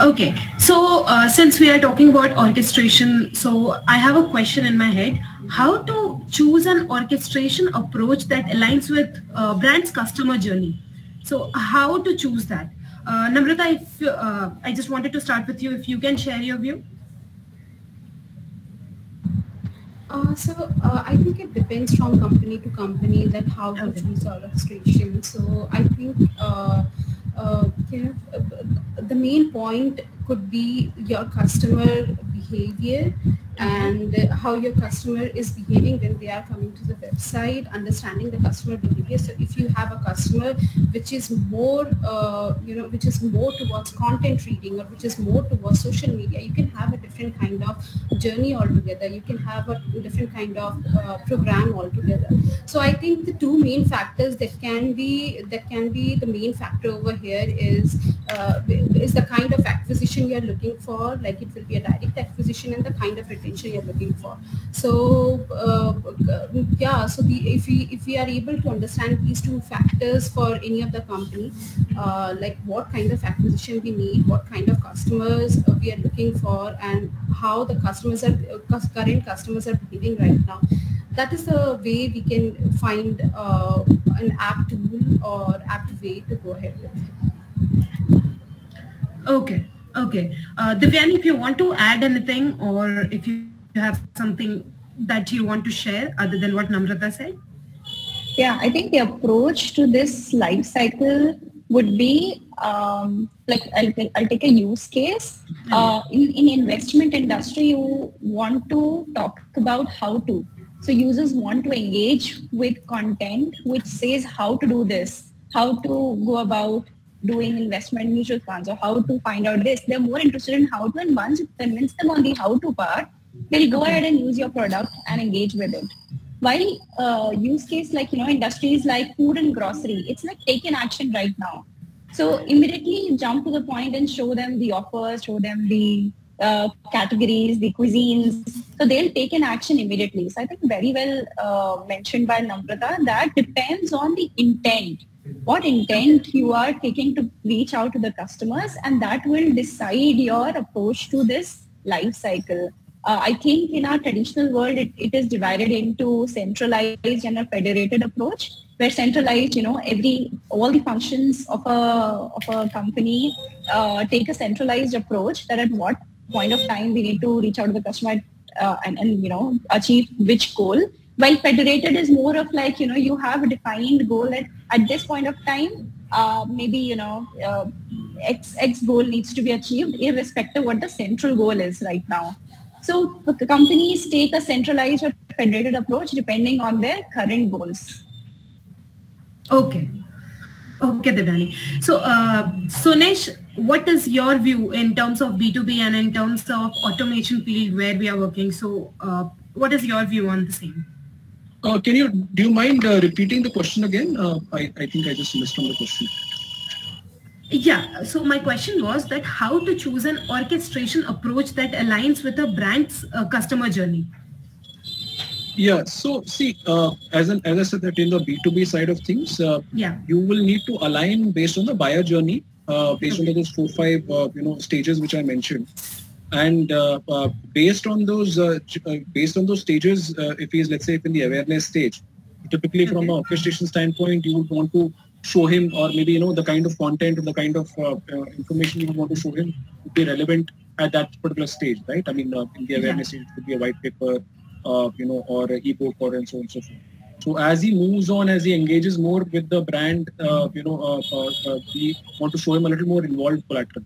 Okay. So uh, since we are talking about orchestration, so I have a question in my head. How to choose an orchestration approach that aligns with uh, brand's customer journey? So how to choose that? Uh, Namrata, if, uh, I just wanted to start with you. If you can share your view. Uh, so uh, I think it depends from company to company that how to Okay. choose orchestration. So I think uh, uh, the main point could be your customer behavior and how your customer is behaving when they are coming to the website, understanding the customer behavior. So if you have a customer which is more, uh, you know, which is more towards content reading or which is more towards social media, you can have a different kind of journey altogether. You can have a different kind of uh, program altogether. So I think the two main factors that can be that can be the main factor over here is uh, is the kind of acquisition you're looking for. Like it will be a direct acquisition and the kind of retention you're looking for. So uh, yeah, so the, if we if we are able to understand these two factors for any of the company, uh, like what kind of acquisition we need, what kind of customers uh, we are looking for, and how the customers are uh, current customers are behaving right now. That is the way we can find uh, an apt tool or apt way to go ahead with. Okay. Okay. Uh, Divyani, if you want to add anything or if you have something that you want to share other than what Namrata said. Yeah, I think the approach to this life cycle would be um, like I'll, take- I'll take a use case. Uh, in, in investment industry, you want to talk about how to. So users want to engage with content which says how to do this, how to go about doing investment mutual funds or how to find out this. They're more interested in how to and once you convince them on the how to part, they'll go ahead and use your product and engage with it. While uh, use case like you know industries like food and grocery it's like take an action right now. So immediately you jump to the point and show them the offers show them the uh, categories the cuisines. So they'll take an action immediately. So i think very well uh, mentioned by namrata that depends on the intent what intent you are taking to reach out to the customers and that will decide your approach to this life cycle uh, I think in our traditional world, it, it is divided into centralized and a federated approach, where centralized, you know, every all the functions of a of a company uh, take a centralized approach. That at what point of time we need to reach out to the customer uh, and and you know achieve which goal. While federated is more of like you know you have a defined goal at at this point of time. Uh, maybe you know uh, X X goal needs to be achieved irrespective of what the central goal is right now. So the companies take a centralized or federated approach depending on their current goals. Okay. Okay, Divyani. So, uh, Sunesh, what is your view in terms of B2B and in terms of automation field where we are working? So, uh, what is your view on the same? Uh, can you, do you mind uh, repeating the question again? Uh, I, I think I just missed on the question. Yeah, so my question was that how to choose an orchestration approach that aligns with a brand's uh, customer journey. Yeah, so see, uh, as, an, as I said that in the B2B side of things, uh, Yeah. you will need to align based on the buyer journey, uh, based on those four, five, uh, you know, stages which I mentioned. And uh, uh, based on those, uh, uh, based on those stages, uh, if he's, let's say, if in the awareness stage, typically from an orchestration standpoint, you would want to show him or maybe, you know, the kind of content or the kind of uh, information you would want to show him would be relevant at that particular stage, right? I mean, uh, in the awareness stage, it could be a white paper, uh, you know, or an ebook or and so on and so forth. So as he moves on, as he engages more with the brand, uh, you know, uh, uh, uh, we want to show him a little more involved collateral.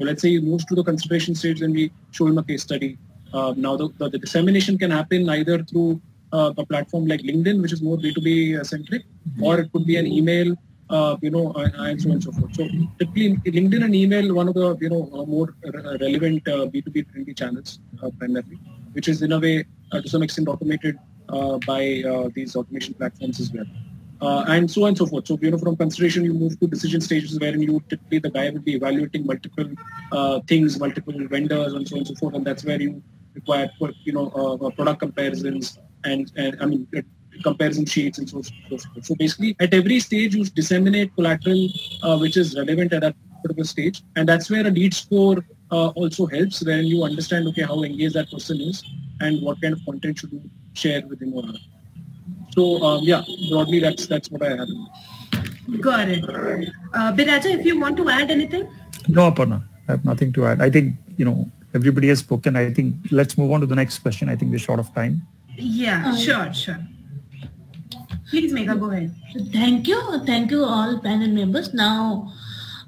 So let's say he moves to the consideration stage, then we show him a case study. Uh, now the, the, the dissemination can happen either through uh, a platform like LinkedIn, which is more B2B centric, or it could be an email, uh, you know, and, and so on and so forth. So typically LinkedIn and email, one of the, you know, uh, more re- relevant uh, B2B friendly channels uh, primarily, which is in a way uh, to some extent automated uh, by uh, these automation platforms as well. Uh, and so on and so forth. So, you know, from consideration, you move to decision stages wherein you typically the guy will be evaluating multiple uh, things, multiple vendors, and so on and so forth, and that's where you require, you know, uh, uh product comparisons and, and I mean, uh, comparison sheets and so and so forth. So basically, at every stage, you disseminate collateral uh, which is relevant at that particular stage, and that's where a lead score also helps when you understand, okay, how engaged that person is and what kind of content should you share with him or her. So um, yeah, broadly that's that's what I have. Got it. Uh, Biraja, if you want to add anything? No, Aparna, I have nothing to add. I think you know everybody has spoken. I think let's move on to the next question. I think we're short of time. Yeah, sure, sure. Please, Megha, go ahead. Thank you, thank you all panel members. Now,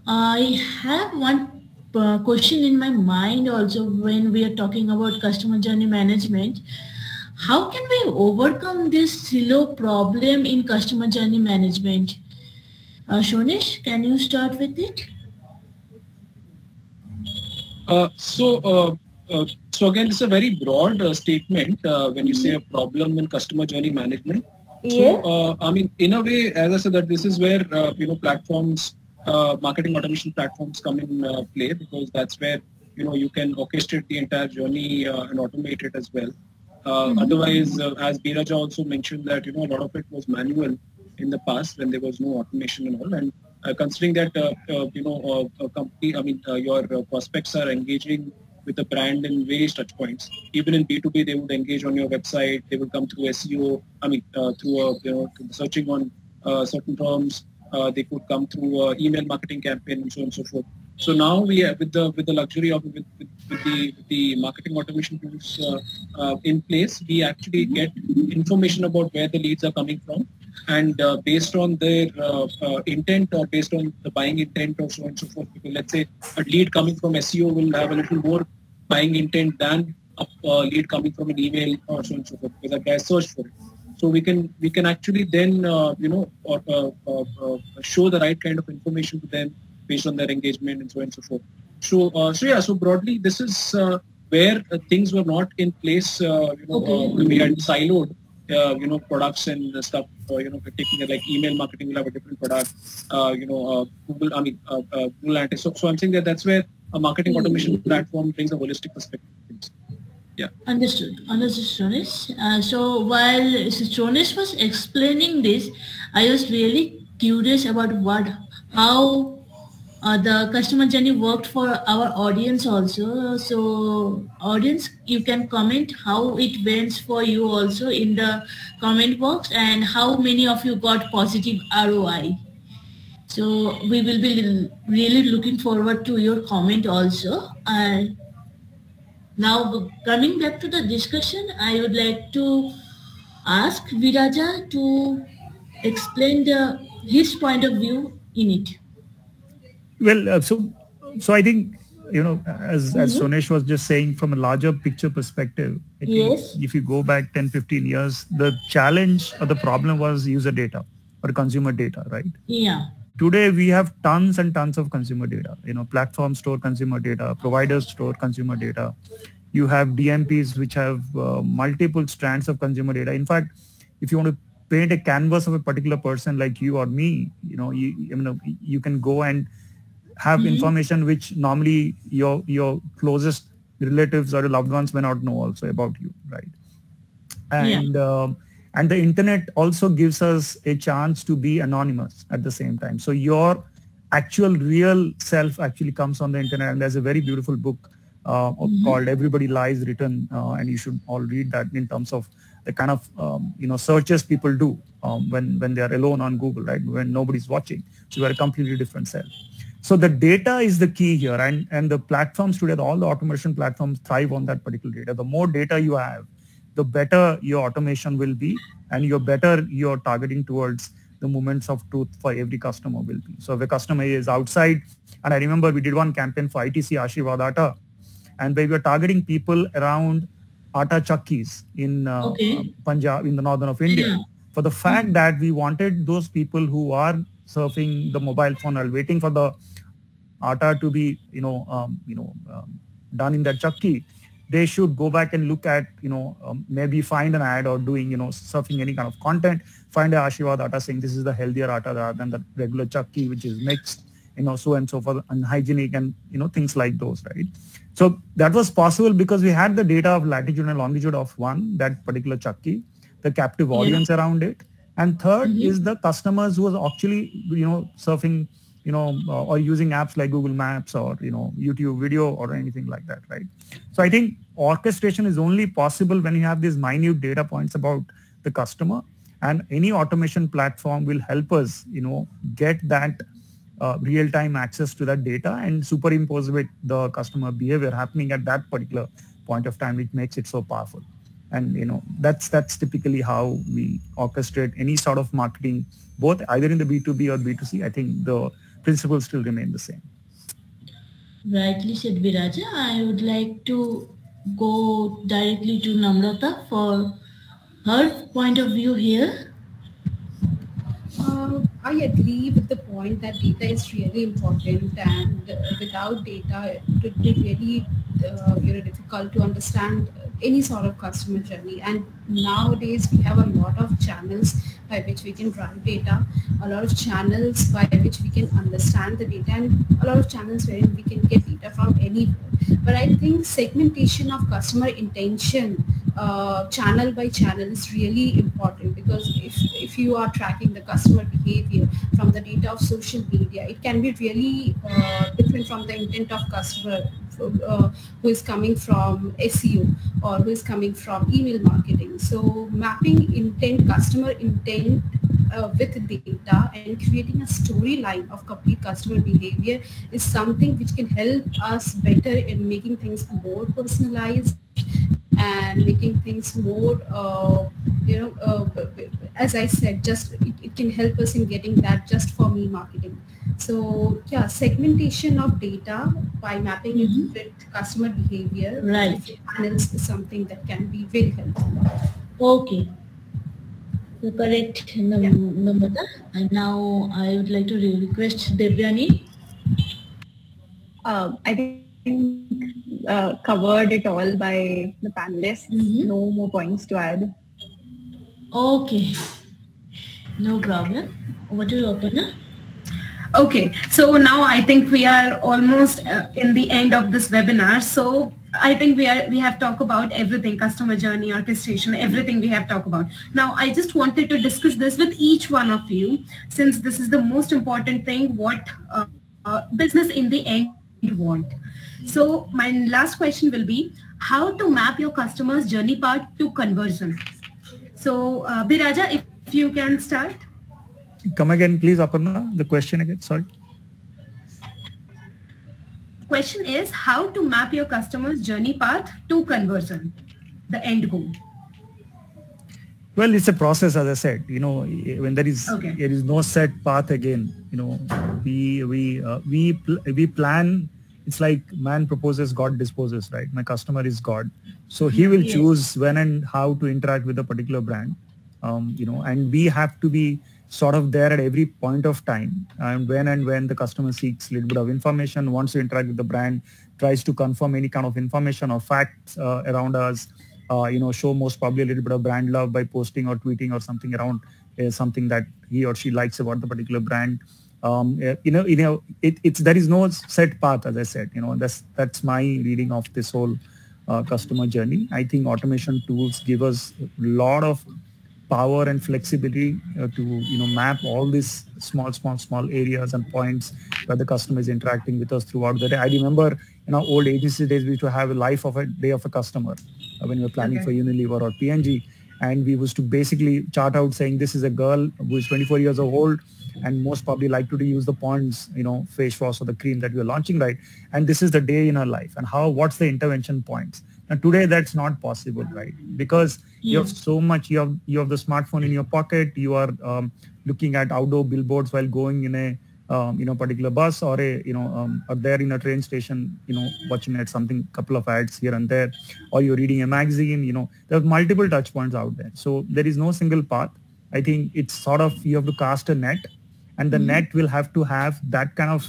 I have one uh, question in my mind also when we are talking about customer journey management how can we overcome this silo problem in customer journey management? Uh, Shonish, can you start with it? Uh, so, uh, uh, so again, it's a very broad uh, statement uh, when you say a problem in customer journey management. Yeah. So, uh, I mean, in a way, as I said, that this is where you know platforms, marketing automation platforms come in play because that's where you know you can orchestrate the entire journey and automate it as well. Uh, mm-hmm. Otherwise, uh, as Biraja also mentioned that, you know, a lot of it was manual in the past when there was no automation and all. And uh, considering that, uh, uh, you know, a company, I mean, your prospects are engaging with the brand in various touch points. Even in B2B, they would engage on your website. They would come through SEO, I mean, through, a, you know, searching on certain terms. they could come through email marketing campaign and so on and so forth. So now we have with the with the luxury of with, with, with the the marketing automation tools uh, uh, in place, we actually get information about where the leads are coming from, and uh, based on their uh, uh, intent or based on the buying intent or so on and so forth. Because let's say a lead coming from SEO will have a little more buying intent than a lead coming from an email or so on and so forth because that guy searched for it. So we can we can actually then uh, you know or, show the right kind of information to them based on their engagement and so on and so forth. So, uh, so yeah, so broadly, this is uh, where uh, things were not in place. Uh, you know, okay. Uh, we had siloed, uh, you know, products and stuff. you know, taking like email marketing will have a different product. you know, Google, I mean, Google Analytics. So, so I'm saying that that's where a marketing automation mm-hmm. platform brings a holistic perspective. Yeah. Understood. Understood, Shonish. Uh, so while Shonish was explaining this, I was really curious about what, how uh, the customer journey worked for our audience also. So audience, you can comment how it went for you also in the comment box and how many of you got positive ROI. So we will be really looking forward to your comment also. Uh, now coming back to the discussion, I would like to ask Viraja to explain the, his point of view in it. Well, uh, so so I think you know as mm-hmm. as Sonesh was just saying from a larger picture perspective. yes. If you go back 10, 15 years, the challenge or the problem was user data or consumer data, right? Yeah. Today we have tons and tons of consumer data. You know, platforms store consumer data, providers store consumer data. You have DMPs which have uh, multiple strands of consumer data. In fact, if you want to paint a canvas of a particular person like you or me, you know, you, you know, you can go and have mm-hmm. information which normally your your closest relatives or loved ones may not know also about you, right? And yeah. um, and the internet also gives us a chance to be anonymous at the same time. So your actual real self actually comes on the internet, and there's a very beautiful book uh, mm-hmm. called "Everybody Lies" written, uh, and you should all read that in terms of the kind of um, you know searches people do um, when when they are alone on Google, right? When nobody's watching, so you are a completely different self. So the data is the key here and, and the platforms today, all the automation platforms thrive on that particular data. The more data you have, the better your automation will be and you're better you're targeting towards the moments of truth for every customer will be. So if a customer is outside, and I remember we did one campaign for ITC Aashirvaad Atta, and we were targeting people around Atta Chakkis in uh, okay. Punjab, in the northern of India, yeah. for the fact that we wanted those people who are surfing the mobile phone or waiting for the atta to be, you know, um, you know, um, done in that chakki, they should go back and look at, you know, um, maybe find an ad or doing, you know, surfing any kind of content, find a Aashirvaad atta saying this is the healthier atta rather than the regular chakki, which is mixed, you know, so and so forth, unhygienic and, you know, things like those, right? So that was possible because we had the data of latitude and longitude of one, that particular chakki, the captive audience yeah. around it. And 3rd mm-hmm. is the customers who are actually, you know, surfing you know, uh, or using apps like Google Maps or, you know, YouTube video or anything like that, right? So I think orchestration is only possible when you have these minute data points about the customer and any automation platform will help us, you know, get that uh, real-time access to that data and superimpose with the customer behavior happening at that particular point of time, which makes it so powerful. And you know that's that's typically how we orchestrate any sort of marketing, both either in the B2B or B2C. I think the principles still remain the same. Rightly said, Viraja. I would like to go directly to Namrata for her point of view here. Uh, I agree with the point that data is really important and without data it would be really uh, you know, difficult to understand any sort of customer journey. And nowadays we have a lot of channels by which we can drive data, a lot of channels by which we can understand the data, and a lot of channels where we can get data from anywhere. But I think segmentation of customer intention uh, channel by channel is really important because if, if you are tracking the customer behavior from the data of social media, it can be really uh, different from the intent of customer uh, who is coming from SEO or who is coming from email marketing. So mapping intent, customer intent uh, with data and creating a storyline of complete customer behavior is something which can help us better in making things more personalized and making things more, uh, you know, uh, as I said, just it, it, can help us in getting that just for me marketing. So yeah, segmentation of data by mapping mm -hmm. it with customer behavior right. panels is something that can be very helpful. Okay. The correct num yeah. number. And now I would like to request Divyani. Uh, I think uh, covered it all by the panelists. Mm -hmm. No more points to add. Okay. No problem. What do you open up? Okay, so now I think we are almost uh, in the end of this webinar. So I think we are we have talked about everything, customer journey, orchestration, everything we have talked about. Now I just wanted to discuss this with each one of you, since this is the most important thing, what uh, uh, business in the end want. So my last question will be how to map your customer's journey path to conversion. So uh, Biraja, if, if you can start. Come again, please, Aparna. The question again. Sorry. Question is how to map your customer's journey path to conversion, the end goal. Well, it's a process, as I said. You know, when there is okay. there is no set path again. You know, we we uh, we pl we plan. It's like man proposes, God disposes, right? My customer is God, so he will yes. choose when and how to interact with a particular brand. Um, you know, and we have to be sort of there at every point of time and when and when the customer seeks a little bit of information wants to interact with the brand tries to confirm any kind of information or facts uh, around us uh, you know show most probably a little bit of brand love by posting or tweeting or something around uh, something that he or she likes about the particular brand um, you know you know it, it's there is no set path as i said you know that's that's my reading of this whole uh, customer journey i think automation tools give us a lot of power and flexibility uh, to you know map all these small small small areas and points where the customer is interacting with us throughout the day. I remember in our old agency days we used to have a life of a day of a customer uh, when we were planning okay. for Unilever or P&G and we used to basically chart out saying this is a girl who is 24 years old and most probably like to use the Pond's you know face wash or the cream that we're launching right? And this is the day in her life. And how what's the intervention points? And today that's not possible right? Because you have so much you have you have the smartphone in your pocket. You are um, looking at outdoor billboards while going in a um, you know particular bus or a you know um, or there in a train station you know watching at something couple of ads here and there or you're reading a magazine you know. There are multiple touch points out there. So there is no single path. I think it's sort of you have to cast a net and the mm-hmm. net will have to have that kind of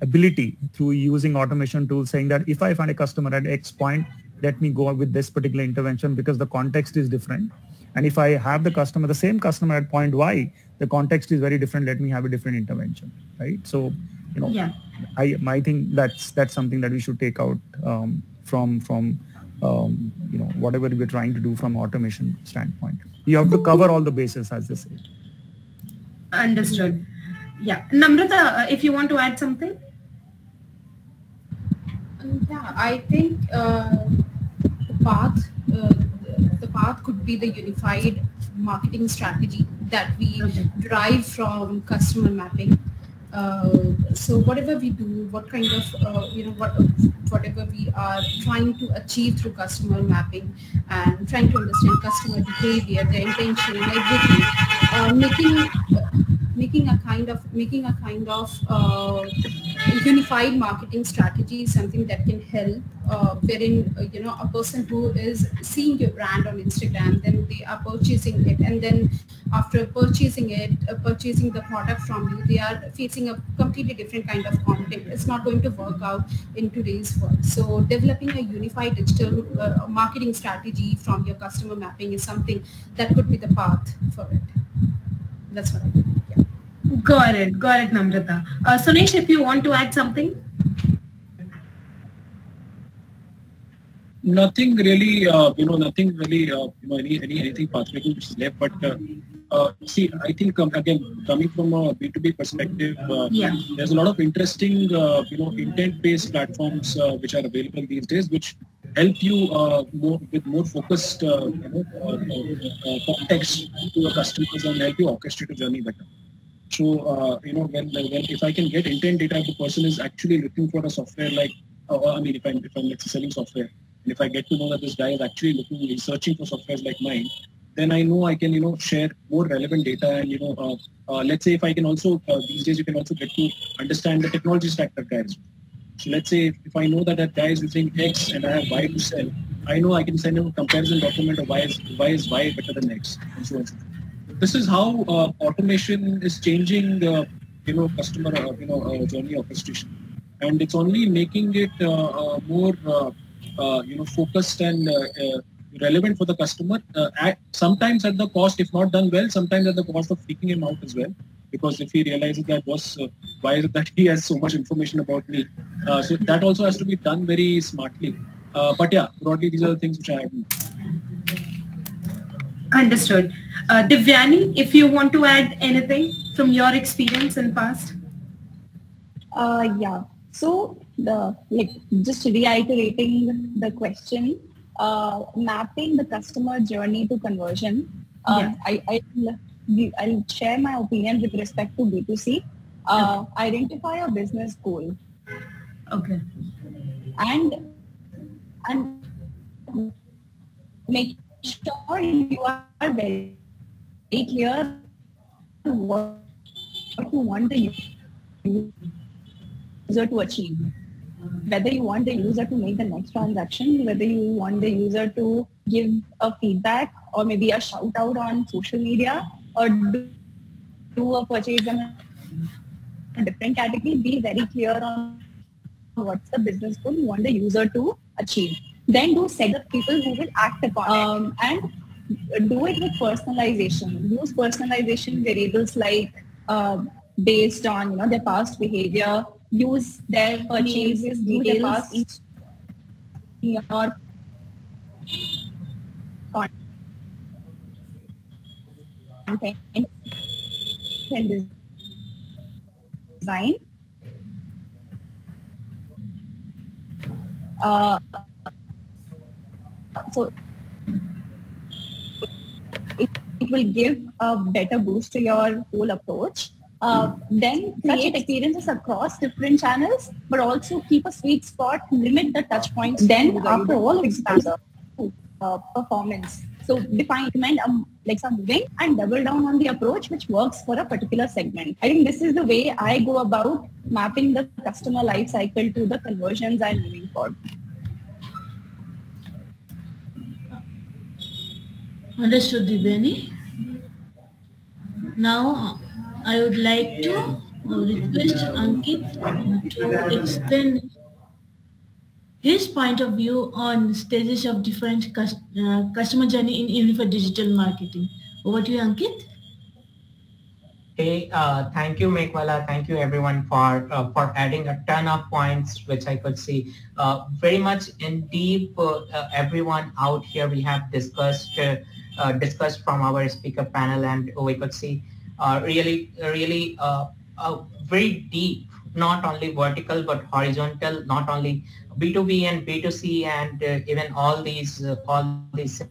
ability through using automation tools saying that if i find a customer at x point let me go with this particular intervention because the context is different. And if I have the customer, the same customer at point Y, the context is very different. Let me have a different intervention, right? So, you know, yeah. I, I think that's that's something that we should take out um, from from um, you know whatever we're trying to do from automation standpoint. You have to cover all the bases, as they say. Understood. Yeah, Namrata, uh, if you want to add something. Yeah, I think uh, the path uh, the path could be the unified marketing strategy that we okay. derive from customer mapping. Uh, so whatever we do, what kind of, uh, you know, what, whatever we are trying to achieve through customer mapping and trying to understand customer behavior, their intention, everything, uh, making making a kind of making a kind of uh, unified marketing strategy is something that can help uh, wherein uh, you know a person who is seeing your brand on instagram then they are purchasing it and then after purchasing it uh, purchasing the product from you they are facing a completely different kind of content. It's not going to work out in today's world. So developing a unified digital uh, marketing strategy from your customer mapping is something that could be the path for it. That's what i think. Got it. Got it, Namrata. Uh, Sunesh, if you want to add something. Nothing really, uh, you know, nothing really, uh, you know, any, any anything pathmaking which is left. But uh, uh, see, I think um, again, coming from a B2B perspective, uh, yeah. there's a lot of interesting, uh, you know, intent-based platforms uh, which are available these days, which help you uh, more with more focused, uh, you know, uh, uh, context to your customers and help you orchestrate a journey better. So, uh, you know, when, when if I can get intent data, if the person is actually looking for a software like, uh, I mean, if I'm, if I'm let's selling software, and if I get to know that this guy is actually looking, he's searching for softwares like mine, then I know I can, you know, share more relevant data and, you know, uh, uh, let's say if I can also, uh, these days you can also get to understand the technology stack that guy. So let's say if, if I know that that guy is using X and I have Y to sell, I know I can send him a comparison document of why is, why is Y better than X and so on so this is how uh, automation is changing the you know customer uh, you know uh, journey orchestration, and it's only making it uh, uh, more uh, you know focused and relevant for the customer. At, sometimes at the cost, if not done well, sometimes at the cost of freaking him out as well. Because if he realizes that was why is it that he has so much information about me, so that also has to be done very smartly. but yeah, broadly these are the things which I have. Understood. Uh, Divyani, if you want to add anything from your experience in past. Uh, yeah. So the like just reiterating the question, uh, mapping the customer journey to conversion. Um, yeah. I, I I'll share my opinion with respect to B2C. Uh, okay. Identify a business goal. Okay. And and make sure you are very clear what you want the user to achieve. Whether you want the user to make the next transaction, whether you want the user to give a feedback or maybe a shout out on social media or do, do a purchase in a different category, be very clear on what's the business goal you want the user to achieve. Then do set the people who will act upon um, it. And do it with personalization. Use personalization variables like uh, based on you know their past behavior. Use their purchases details each your content and design. Uh, so it, it will give a better boost to your whole approach. Uh, then create experiences across different channels, but also keep a sweet spot, limit the touch points. Then after all of expand uh, performance. So define, recommend um, like some moving and double down on the approach which works for a particular segment. I think this is the way I go about mapping the customer life cycle to the conversions I'm moving forward. Understood, Divyani. Now, I would like to request Ankit to explain his point of view on stages of different uh, customer journey in unified digital marketing. Over to you, Ankit. Hey, uh, thank you, Meghwala. Thank you, everyone, for uh, for adding a ton of points, which I could see uh, very much in deep. Uh, everyone out here, we have discussed discussed from our speaker panel, and we could see really, really very deep not only vertical but horizontal, not only B2B and B2C and uh, even all these uh, all these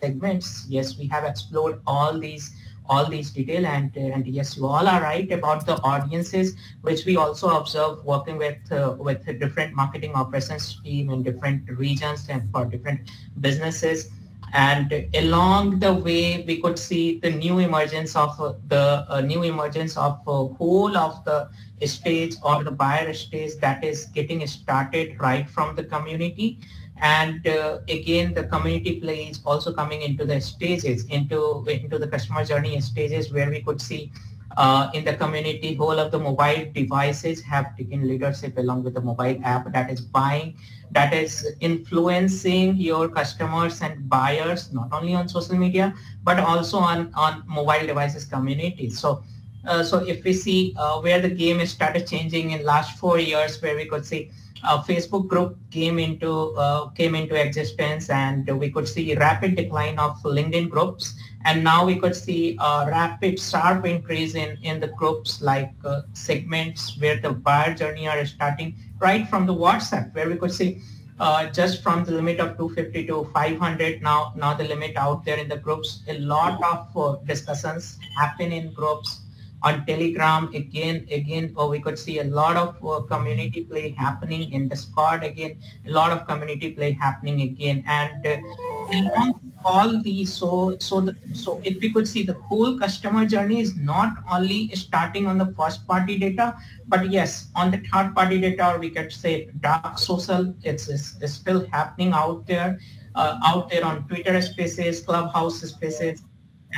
segments. Yes, we have explored all these all these detail and uh, and yes, you all are right about the audiences, which we also observe working with uh, with different marketing operations team in different regions and for different businesses. And along the way, we could see the new emergence of uh, the uh, new emergence of whole of the stage or the buyer stage that is getting started right from the community. And uh, again the community play is also coming into the stages into into the customer journey stages where we could see uh, in the community whole of the mobile devices have taken leadership along with the mobile app that is buying that is influencing your customers and buyers not only on social media but also on on mobile devices communities so uh, so if we see uh, where the game started changing in last four years, where we could see a Facebook group came into uh, came into existence, and we could see rapid decline of LinkedIn groups, and now we could see a rapid sharp increase in in the groups like uh, segments where the buyer journey are starting right from the WhatsApp, where we could see. Uh, just from the limit of 250 to 500 now now the limit out there in the groups. A lot of uh, discussions happen in groups. On telegram again again oh, we could see a lot of uh, community play happening in discord again. A lot of community play happening again. And uh, all these so so the, so if we could see the whole customer journey is not only starting on the first party data but yes on the third party data or we could say dark social it's, it's, it's still happening out there uh, out there on twitter spaces clubhouse spaces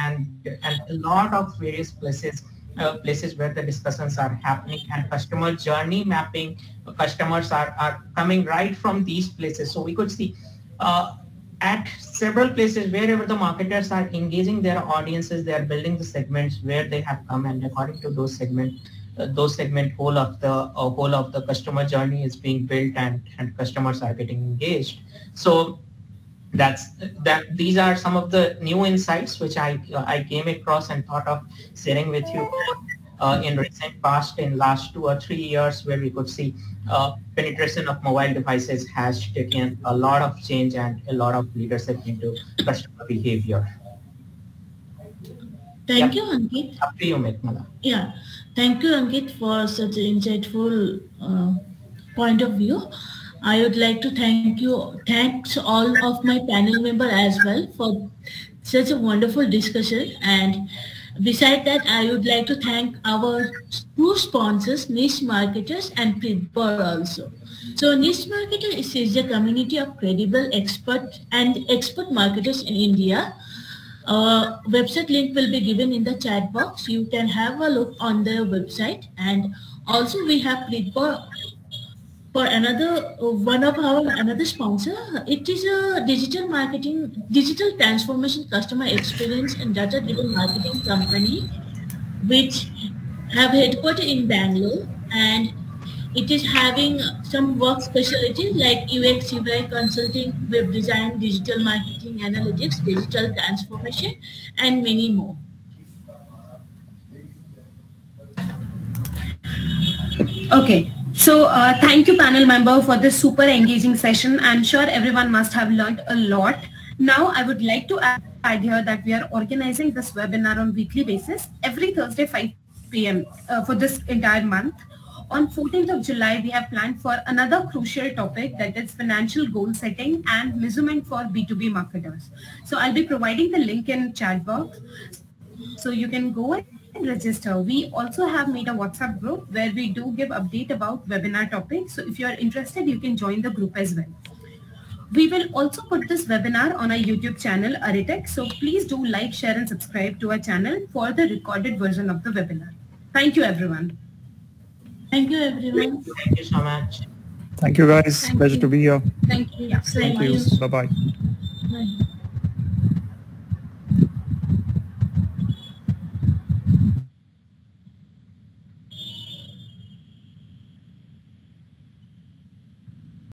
and and a lot of various places uh, places where the discussions are happening and customer journey mapping customers are, are coming right from these places. So we could see uh, at several places wherever the marketers are engaging their audiences they are building the segments where they have come and according to those segments uh, those segment whole of the uh, whole of the customer journey is being built and and customers are getting engaged. So that's that these are some of the new insights which I I came across and thought of sharing with you uh, in recent past in last two or three years where we could see uh, penetration of mobile devices has taken a lot of change and a lot of leadership into customer behavior. Thank yep. you, Ankit. Up to you, Meghmala. Yeah, thank you, Ankit, for such an insightful uh, point of view. I would like to thank you, thanks all of my panel member as well for such a wonderful discussion. And beside that, I would like to thank our two sponsors, Niche Marketers and Printbar also. So Niche Marketers is a community of credible expert and expert marketers in India. Uh, website link will be given in the chat box. You can have a look on their website and also we have Printbar for another uh, one of our another sponsor it is a digital marketing digital transformation customer experience and data driven marketing company which have headquartered in bangalore and it is having some work specialties like UX, UI consulting, web design, digital marketing analytics, digital transformation, and many more. Okay, so uh, thank you panel member for this super engaging session. I'm sure everyone must have learned a lot. Now I would like to add here that we are organizing this webinar on weekly basis every Thursday 5 p.m. Uh, for this entire month. On 14th of July, we have planned for another crucial topic that is financial goal setting and measurement for B2B marketers. So I'll be providing the link in chat box. So you can go register. We also have made a WhatsApp group where we do give update about webinar topics. So if you are interested, you can join the group as well. We will also put this webinar on our YouTube channel, Aritic. So please do like, share and subscribe to our channel for the recorded version of the webinar. Thank you, everyone. Thank you, everyone. Thank you so much. Thank you guys. Thank Pleasure you. to be here. Thank you. Thank you. Bye-bye. Bye.